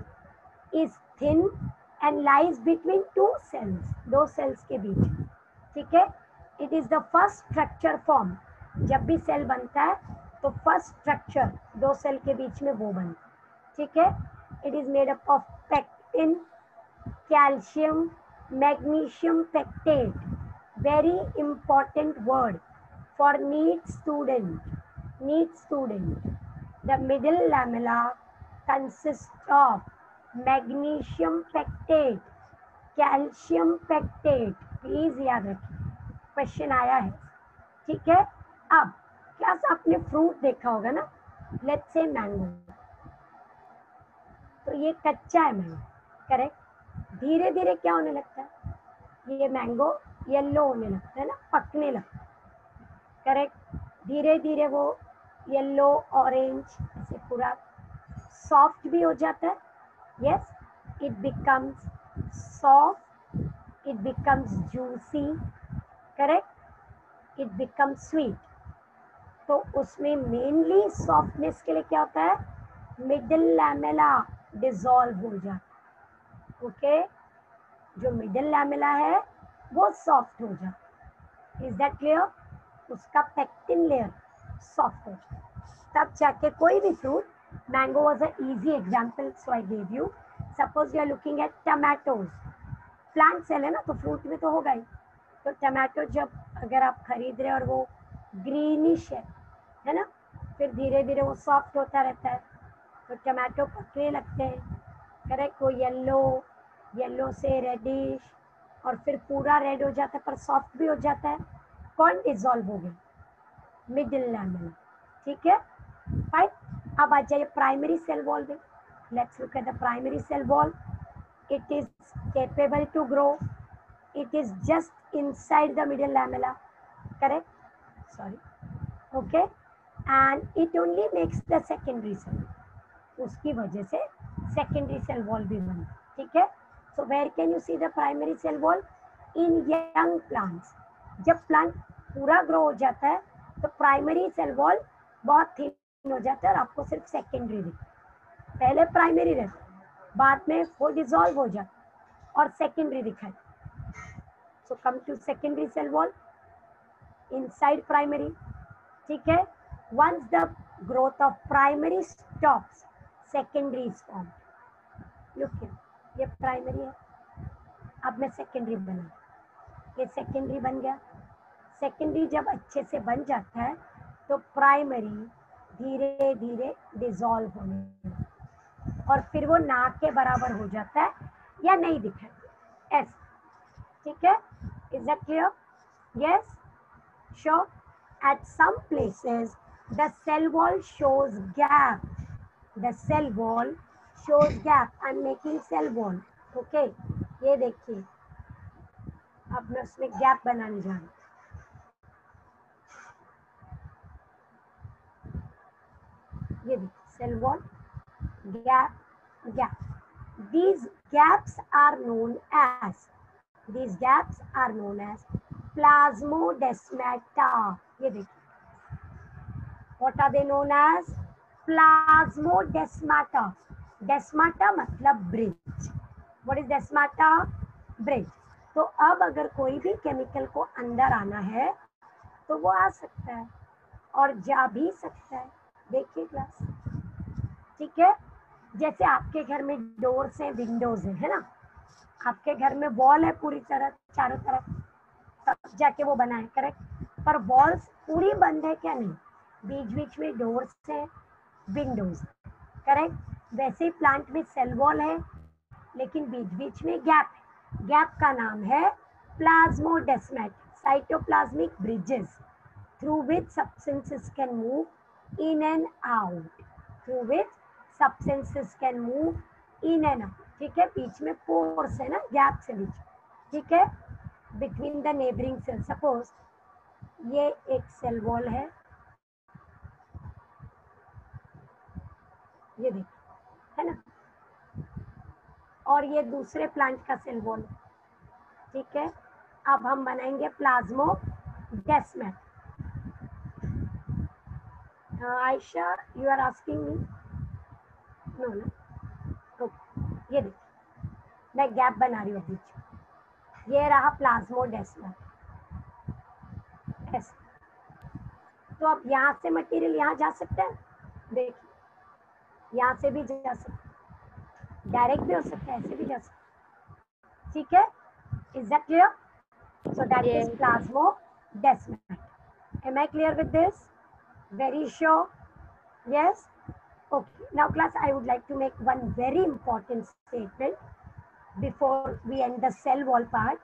is thin and lies between two cells दो cells के बीच। ठीक है? It is the first structure form जब भी सेल बनता है तो फ़र्स्ट स्ट्रक्चर दो सेल के बीच में वो बनता है। ठीक है? It is made up of pectin calcium magnesium pectate very important word for neat student neat student the middle lamella consists of magnesium pectate, calcium pectate. Please याद रखिए। क्वेश्चन आया है। ठीक है? अब क्लास आपने फ्रूट देखा होगा ना? लेट्स से मैंगो तो ये कच्चा है मैंगो करेक्ट धीरे धीरे क्या होने लगता है? ये मैंगो येलो होने लगता है ना? पकने लगता है। करेक्ट धीरे धीरे वो येलो ऑरेंज ऐसे पूरा सॉफ्ट भी हो जाता है। Yes it becomes soft it becomes juicy correct it becomes sweet तो उसमें मेनली सॉफ्टनेस के लिए क्या होता है? मिडिल लैमेला डिजॉल्व हो जाता ओके जो मिडिल लैमेला है, वो सॉफ्ट हो जाता इज़ दैट क्लियर उसका पेक्टिन लेयर सॉफ्ट हो जाता तब जाके कोई भी fruit mango was a easy example so I gave you suppose you are looking at tomatoes plant cell है ना तो फ्रूट भी तो होगा ही। तो टमाटो जब अगर आप खरीद रहे और वो ग्रीनिश है है ना, फिर धीरे धीरे वो सॉफ्ट होता रहता है। तो टमाटो पकने लगते हैं। करेक्ट वो येलो येलो से रेडिश और फिर पूरा रेड हो जाता है, पर सॉफ्ट भी हो जाता है। कौन डिजॉल्व हो गई मिडिल लैमिना ठीक है? फाइन अब आ जाइए प्राइमरी सेल वॉल में। Let's look at the primary cell wall it is capable to grow it is just inside the middle lamella correct sorry okay and it only makes the secondary cell उसकी वजह से secondary cell wall भी बन। ठीक है? So where can you see the primary cell wall in young plants जब plant पूरा grow हो जाता है तो प्राइमरी सेल वॉल बहुत थी हो जाता है और आपको सिर्फ़ सेकेंडरी दिखता पहले प्राइमरी रहता है, बाद में वो डिजॉल्व हो जाता और सेकेंडरी दिखाई so come to secondary cell wall inside primary ठीक है? Once the growth of primary stops secondary form look ये प्राइमरी है। अब मैं सेकेंडरी बना ये सेकेंडरी बन गया। सेकेंडरी जब अच्छे से बन जाता है तो प्राइमरी धीरे धीरे डिजॉल्व होने और फिर वो नाक के बराबर हो जाता है या नहीं दिखाई ऐसे ठीक है? Is that clear yes sure at some places, the cell wall shows gap. The cell wall shows gap. I'm making cell wall. Okay? ये देखिए। मैं उसमें गैप बनाने जा रही हूँ ये देखिए cell wall gap gap these gaps are known as these gaps are known as plasmodesmata ये देखिए what are they known as plasmodesmata desmata मतलब bridge what is desmata bridge तो अब अगर कोई भी केमिकल को अंदर आना है तो वो आ सकता है और जा भी सकता है। देखिए क्लास ठीक है? जैसे आपके घर में डोर्स हैं विंडोज़ हैं, है ना? आपके घर में वॉल है पूरी तरह, चारों तरफ़, तब जाके वो बना है करेक्ट पर वॉल्स पूरी बंद है क्या नहीं? बीच बीच में डोर्स है विंडोज़ करेक्ट वैसे ही प्लांट में सेल वॉल है, लेकिन बीच बीच में गैप है। गैप का नाम है plasmodesmata cytoplasmic bridges through which substances can move in and out through which substances can move in and out ठीक है? बीच में पोर्स है ना? गैप से बीच ठीक है? Between the neighbouring cell suppose ये एक सेल वॉल है। ये देखिए है ना? और ये दूसरे प्लांट का सेल वॉल ठीक है? अब हम बनाएँगे plasmodesmata Ayesha you are asking me no no okay ये देखिए मैं गैप बना रही हूँ बीच ये रहा प्लाज्मोडेस्मा ऐसे। तो अब यहाँ से मटेरियल यहाँ जा सकता है? देखिए। यहाँ से भी जा सकता डायरेक्ट भी हो सकता है ऐसे भी जा सकता ठीक है? Is that clear so that is plasmodesma am i clear with this? Very sure yes Okay, now class, I would like to make one very important statement before we end the cell wall part.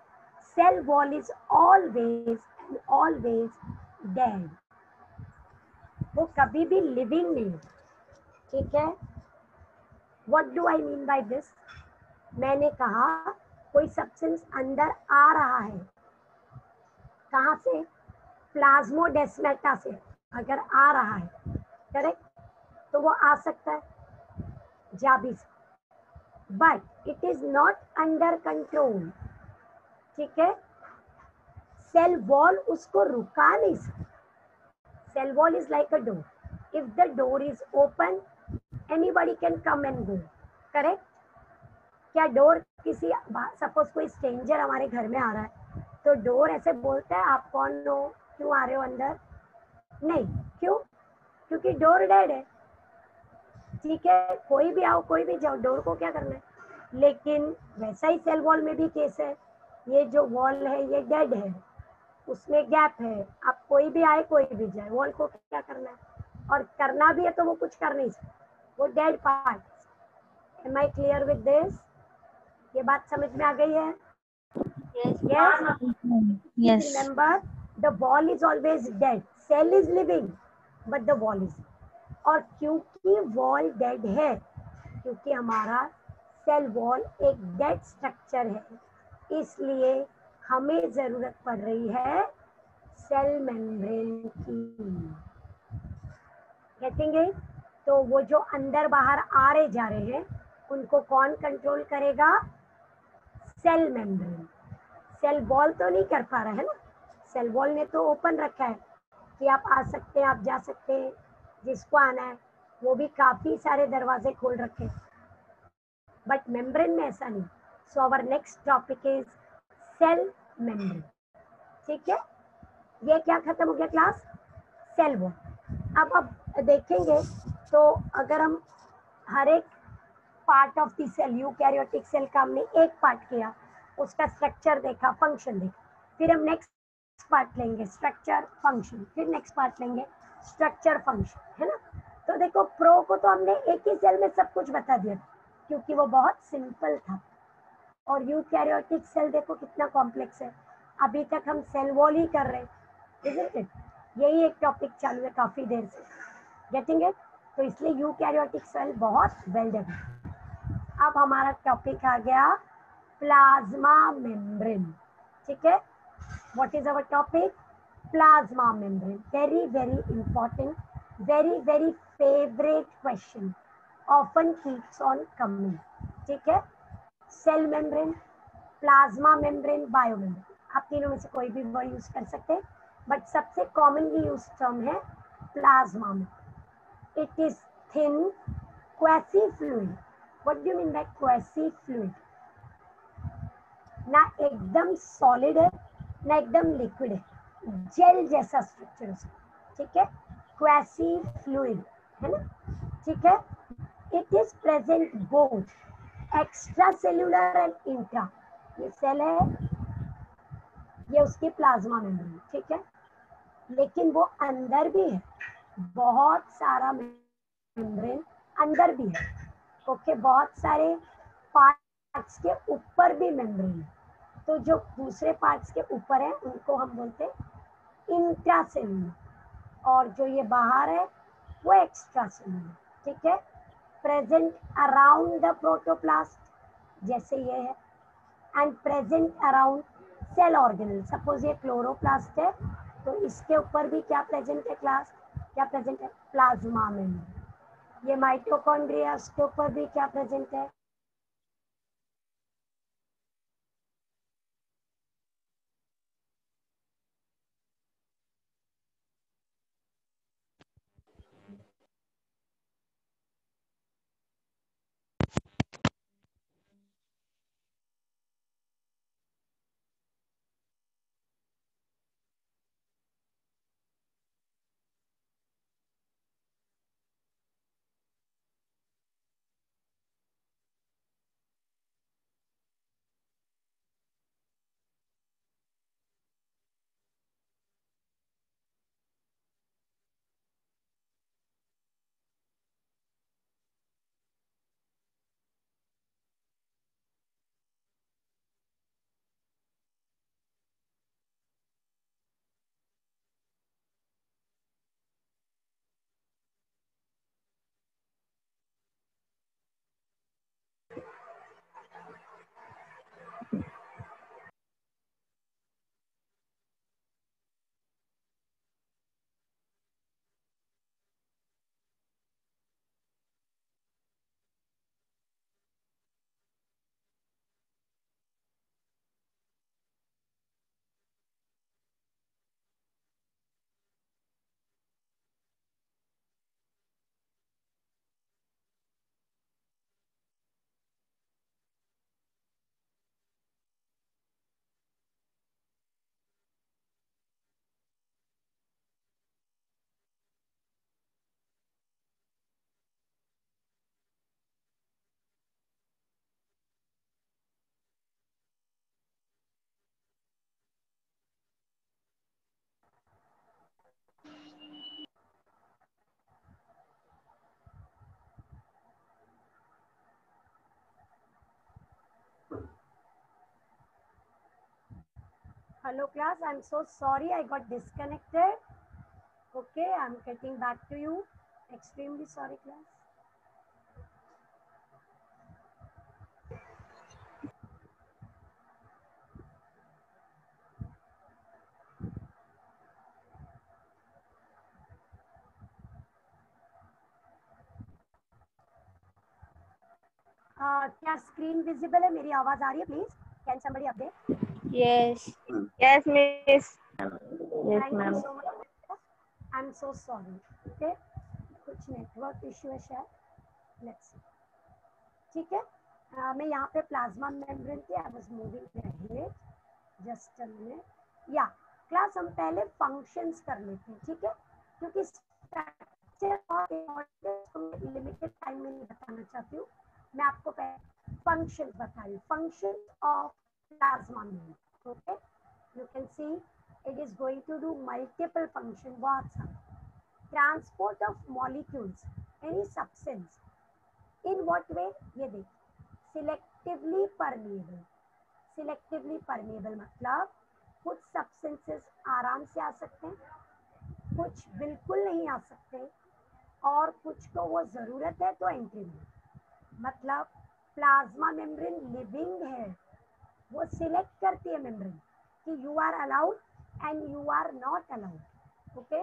Cell wall is always and always dead. वो कभी भी living नहीं ठीक है what do I mean by this मैंने कहा कोई substance अंदर आ रहा है कहाँ से प्लाज्मोडेस्मेटा से अगर आ रहा है करेक्ट तो वो आ सकता है। जा भी सकता but it is not under control ठीक है? सेल वॉल उसको रुका नहीं सकता। Cell wall is like a door if the door is open anybody can come and go correct क्या डोर किसी सपोज़ कोई स्ट्रेंजर हमारे घर में आ रहा है तो डोर ऐसे बोलता है, आप कौन हो? क्यों आ रहे हो अंदर? नहीं क्यों? क्योंकि डोर डेड है। ठीक है कोई भी आओ कोई भी जाओ डोर को क्या करना है? लेकिन वैसा ही सेल वॉल में भी केस है। ये जो वॉल है ये डेड है। उसमें गैप है। आप कोई भी आए कोई भी जाए वॉल को क्या करना है? और करना भी है तो वो कुछ कर नहीं सकता। वो dead part am I clear with this ये बात समझ में आ गई है? Yes. Yes. the ball is always dead. Cell is living but the wall is और क्योंकि वॉल डेड है, क्योंकि हमारा सेल वॉल एक डेड स्ट्रक्चर है, इसलिए हमें ज़रूरत पड़ रही है सेल मेम्ब्रेन की। तो वो जो अंदर बाहर आ रहे जा रहे हैं, उनको कौन कंट्रोल करेगा? सेल मेम्ब्रेन सेल वॉल तो नहीं कर पा रहा है ना? सेल वॉल ने तो ओपन रखा है। कि आप आ सकते हैं, आप जा सकते हैं, जिसको आना है, वो भी काफ़ी सारे दरवाजे खोल रखे बट मेम्ब्रेन में ऐसा नहीं। So our next topic is cell membrane ठीक है? ये क्या खत्म हो गया क्लास सेल वॉल अब अब देखेंगे तो अगर हम हर एक part of the cell eukaryotic cell का हमने एक पार्ट किया, उसका स्ट्रक्चर देखा फ़ंक्शन देखा, फिर हम नेक्स्ट पार्ट लेंगे स्ट्रक्चर फ़ंक्शन फिर नेक्स्ट पार्ट लेंगे स्ट्रक्चर फ़ंक्शन है ना? तो देखो प्रो को तो हमने एक ही सेल में सब कुछ बता दिया क्योंकि वो बहुत सिंपल था। और यूकैरियोटिक सेल देखो कितना कॉम्प्लेक्स है। अभी तक हम सेल वॉल ही कर रहे हैं यही एक टॉपिक चालू है काफ़ी देर से। गेटिंग इट तो इसलिए यूकैरियोटिक सेल बहुत वेल डेवलप अब हमारा टॉपिक आ गया प्लाज्मा मेम्ब्रेन ठीक है? What is our topic plasma membrane very very important very very favourite question often keeps on coming ठीक है? Cell membrane plasma membrane bio membrane आप तीनों में से कोई भी वर्ड यूज़ कर सकते हैं बट सबसे कॉमनली यूज़ टर्म है plasma membrane it is thin, quasi fluid. What do you mean by quasi ना एकदम सॉलिड है ना एकदम लिक्विड है। जेल जैसा स्ट्रक्चर उसका। ठीक है? क्वेसी फ्लूइड है ना? ठीक है? It is present both extracellular and intra ये सेल है ये उसकी प्लाज्मा मेम्ब्रेन ठीक है? लेकिन वो अंदर भी है। बहुत सारा मेम्ब्रेन अंदर भी है। ओके okay, बहुत सारे पार्ट्स के ऊपर भी मेम्ब्रेन है। तो जो दूसरे पार्ट्स के ऊपर है, उनको हम बोलते हैं इंट्रासेलुलर और जो ये बाहर है, वो एक्स्ट्रा सेलुलर ठीक है? प्रेजेंट अराउंड द प्रोटोप्लास्ट जैसे ये है। And present around cell organelle suppose ये क्लोरोप्लास्ट है तो इसके ऊपर भी क्या प्रेजेंट है क्लास क्या प्रेजेंट है? प्लाज्मा में। ये माइटोकॉन्ड्रिया उसके ऊपर भी क्या प्रेजेंट है? Hello class, I'm so sorry I got disconnected. Okay, I'm getting back to you. Extremely sorry class. Uh, क्या स्क्रीन विजिबल है मेरी आवाज आ रही है please can somebody update Yes. Yes, miss. Yes, ma'am. so. I'm so sorry. Okay. कुछ network issue है शायद लेट्स ठीक है अह, मैं यहाँ पे प्लाज्मा मेम्ब्रेन थी आई वाज मूविंग जस्ट या क्लास हम पहले फ़ंक्शंस कर लेते हैं ठीक है क्योंकि लिमिटेड टाइम में नहीं बताना चाहती हूँ मैं आपको पहले फ़ंक्शंस बता रही हूँ function of plasma membrane okay you can see it is going to do multiple function बहुत सारे transport of molecules any substance in what way ये देख selectively permeable selectively permeable मतलब कुछ substances आराम से आ सकते हैं कुछ बिल्कुल नहीं आ सकते और कुछ को वो ज़रूरत है तो एंट्री मतलब प्लाज्मा मेम्ब्रेन लिविंग है वो सिलेक्ट करती है मेम्ब्रेन कि you are allowed and you are not allowed okay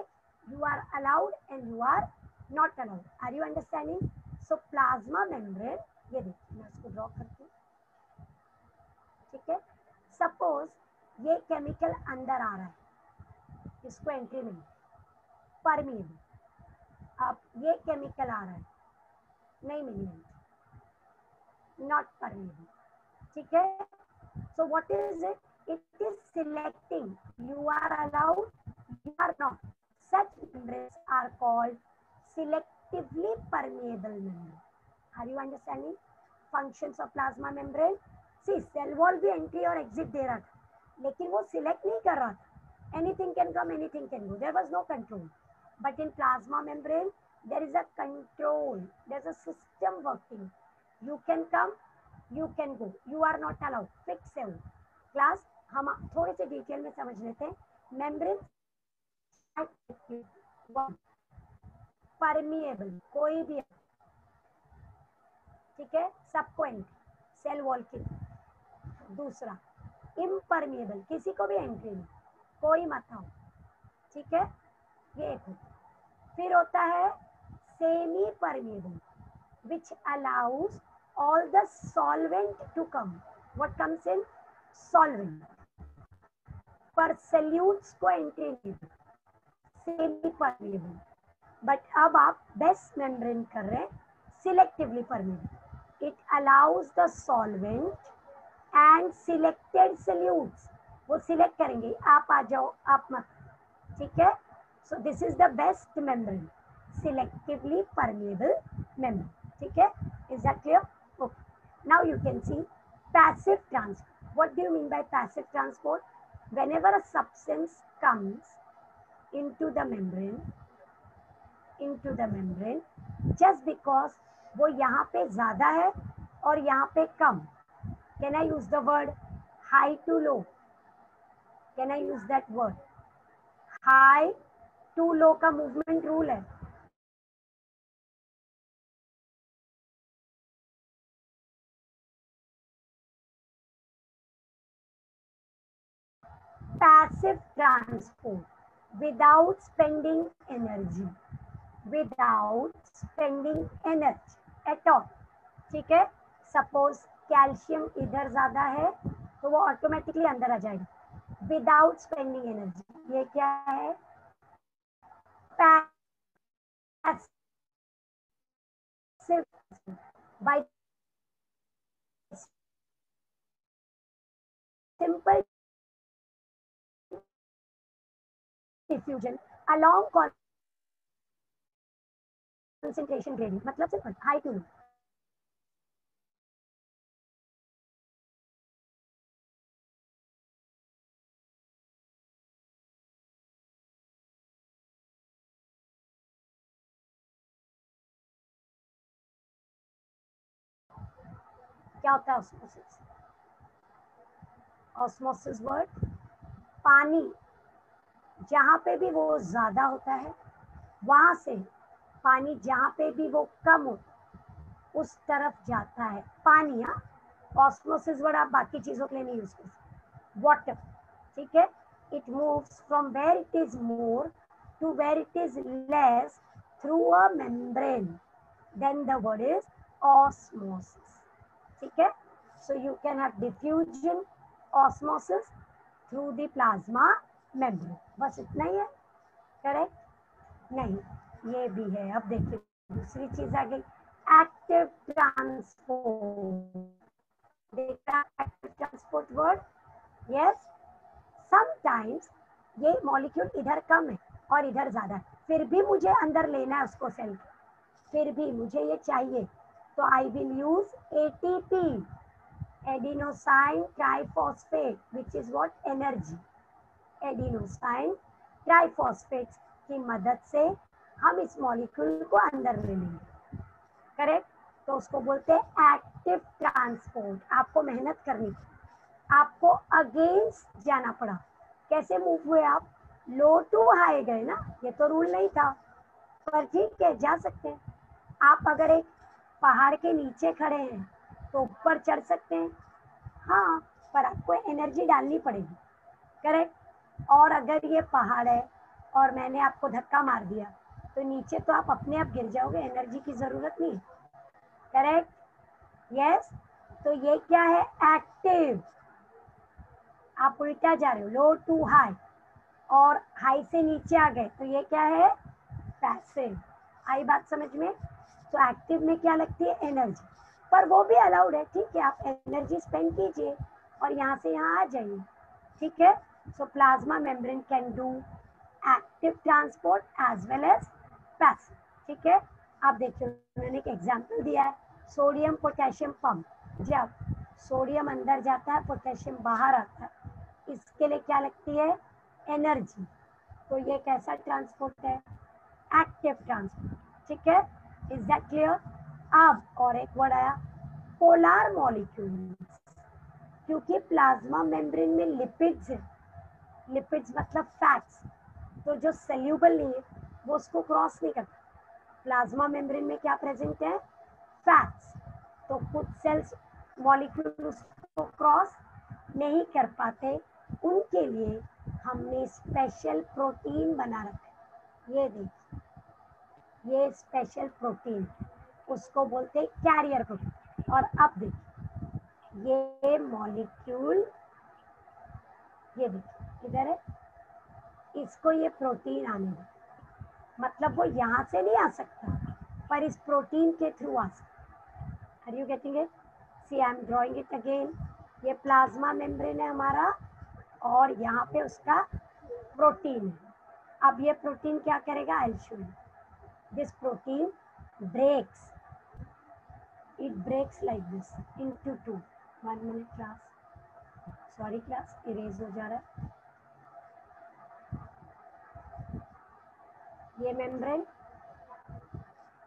you are allowed and you are not allowed are you understanding so plasma membrane ये देखिए मैं इसको ड्रॉ करती हूँ। ठीक है? सपोज़ ये केमिकल अंदर आ रहा है। इसको एंट्री नहीं परमीएबल अब ये केमिकल आ रहा है। नहीं मिली। एंट्री नॉट परमीएबल ठीक है? so what is it it is selecting you are allowed you are not such membranes are called selectively permeable membrane are you understanding functions of plasma membrane see cell wall भी entry और exit दे रहा था लेकिन वो select नहीं कर रहा था anything can come anything can go there was no control but in plasma membrane there is a control there's a system working you can come you can go you are not allowed fix है class हम थोड़े से detail में समझ लेते हैं. Membrane permeable कोई भी ठीक है? सबको सेल वॉल की दूसरा। इम्परमिएबल किसी को भी एंट्री नहीं। कोई मत आओ। ठीक है? ये एक फिर होता है semi permeable which allows all the solvent to come. What comes in? Solvent. पर solutes को entry नहीं सेमी permeable. But अब आप बेस्ट membrane कर रहे हैं selectively permeable. It allows the solvent and selected solutes. वो select करेंगे आप आ जाओ आप मत ठीक है so this is the best membrane selectively permeable membrane ठीक है that clear Okay. Now you can see passive transport. What do you mean by passive transport? Whenever a substance comes into the membrane, into the membrane, just because वो यहाँ पे ज़्यादा है और यहाँ पे कम. Can I use the word high to low? Can I use that word? High to low का movement rule है. Passive transport without spending energy without spending energy at all ठीक है सपोज़ कैल्शियम इधर ज़्यादा है तो वो ऑटोमेटिकली अंदर आ जाएगा विदाउट स्पेंडिंग एनर्जी ये क्या है by simple diffusion along concentration gradient मतलब सिर्फ़ हाई टू लो क्या होता है ऑस्मोसिस ऑस्मोसिस वर्ड पानी जहाँ पे भी वो ज़्यादा होता है, वहाँ से पानी जहाँ पे भी वो कम हो, उस तरफ़ जाता है। पानी हाँ ऑस्मोसिस आप बाकी चीज़ों के लिए नहीं यूज़ कर सकते। वाटर ठीक है? It moves from where it is more to where it is less through a membrane then the word is osmosis ठीक है? So you can have diffusion osmosis through the plasma membrane बस इतना ही है। Correct नहीं, ये भी है। अब देखिए, दूसरी चीज़ आ गई। Active transport word yes sometimes ये मॉलिक्यूल इधर कम है और इधर ज़्यादा फिर भी मुझे अंदर लेना है उसको सेल फिर भी मुझे ये चाहिए। तो I will use ATP adenosine triphosphate which is what energy adenosine triphosphate की मदद से हम इस मॉलिक्यूल को अंदर ले लेंगे करेक्ट तो उसको बोलते हैं एक्टिव ट्रांसपोर्ट आपको मेहनत करनी आपको अगेंस्ट जाना पड़ा। कैसे मूव हुए आप? लो टू हाई गए ना? ये तो रूल नहीं था। पर ठीक है, जा सकते हैं। आप अगर एक पहाड़ के नीचे खड़े हैं तो ऊपर चढ़ सकते हैं। हाँ पर आपको एनर्जी डालनी पड़ेगी। करेक्ट और अगर ये पहाड़ है और मैंने आपको धक्का मार दिया तो नीचे तो आप अपने आप गिर जाओगे, एनर्जी की ज़रूरत नहीं। करेक्ट यस तो ये क्या है? एक्टिव आप उल्टा जा रहे हो लो टू हाई और हाई से नीचे आ गए तो ये क्या है? पैसिव आई बात समझ में? तो एक्टिव में क्या लगती है? एनर्जी पर वो भी अलाउड है, ठीक है, आप एनर्जी स्पेंड कीजिए और यहाँ से यहाँ आ जाइए, ठीक है? So plasma membrane can do active transport as well as passive ठीक है? आप देखिए उन्होंने एक एग्ज़ाम्पल दिया है सोडियम पोटेशियम पंप जब सोडियम अंदर जाता है पोटेशियम बाहर आता है, इसके लिए क्या लगती है? एनर्जी तो ये कैसा ट्रांसपोर्ट है? एक्टिव ट्रांसपोर्ट ठीक है? इज़ दैट क्लियर अब और एक वर्ड आया पोलार मॉलिक्यूल्स क्योंकि प्लाज्मा मेम्ब्रेन में लिपिड्स है। लिपिड्स मतलब फैट्स तो जो सेल्यूबल नहीं है, वो उसको क्रॉस नहीं करता. प्लाज्मा मेम्ब्रेन में क्या प्रेजेंट है? फैट्स तो कुछ सेल्स मॉलिक्यूल उसको क्रॉस नहीं कर पाते. उनके लिए हमने स्पेशल प्रोटीन बना रखा है. ये देखिए, ये स्पेशल प्रोटीन उसको बोलते हैं कैरियर प्रोटीन और अब देखिए, ये मॉलिक्यूल ये देखिए इधर है? इसको ये प्रोटीन आने दे। मतलब वो यहाँ से नहीं आ सकता, पर इस प्रोटीन के थ्रू आ सकता। Are you getting it see I am drawing it again ये प्लाज्मा मेम्ब्रेन है हमारा, और यहाँ पे उसका प्रोटीन है। अब ये प्रोटीन क्या करेगा? Show this protein breaks. It breaks like this into two. One minute, class. Sorry, class. Erase हो जा रहा है। ये मेम्ब्रेन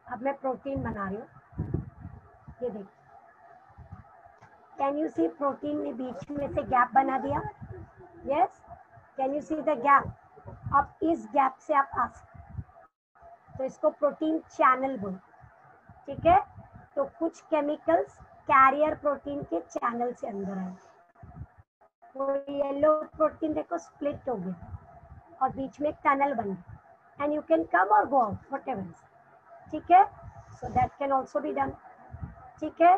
अब मैं प्रोटीन बना रही हूँ। ये देखिए कैन यू सी प्रोटीन ने बीच में से गैप बना दिया? Yes can you see the gap अब इस गैप से आप आ सकते तो इसको प्रोटीन चैनल बोल। ठीक है? तो कुछ केमिकल्स कैरियर प्रोटीन के चैनल से अंदर आए। वो येलो प्रोटीन देखो स्प्लिट हो गया और बीच में टनल बन गया। एंड यू कैन कम और गो आउट वट ठीक है? So that can also be done ठीक है?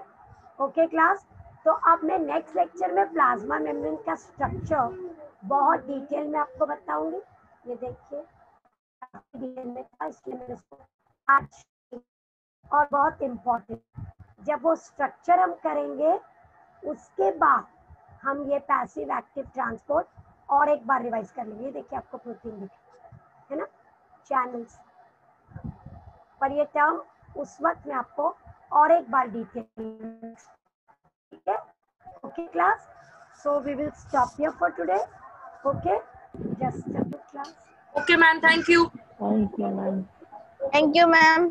ओके क्लास तो अब मैं नेक्स्ट लेक्चर में प्लाज्मा मेम्ब्रेन का स्ट्रक्चर बहुत डिटेल में आपको बताऊँगी। ये देखिए। में था इसलिए मैंने इसको आज और बहुत इम्पोर्टेंट जब वो स्ट्रक्चर हम करेंगे, उसके बाद हम ये पैसिव एक्टिव ट्रांसपोर्ट और एक बार रिवाइज कर लेंगे। देखिए आपको प्रोटीन दिखे है ना? चैनल्स पर ये टर्म उस वक्त मैं आपको और एक बार डिटेल ठीक है okay class so we will stop here for today okay just class Okay, ma'am. Thank you. Thank you, ma'am. Thank you, ma'am.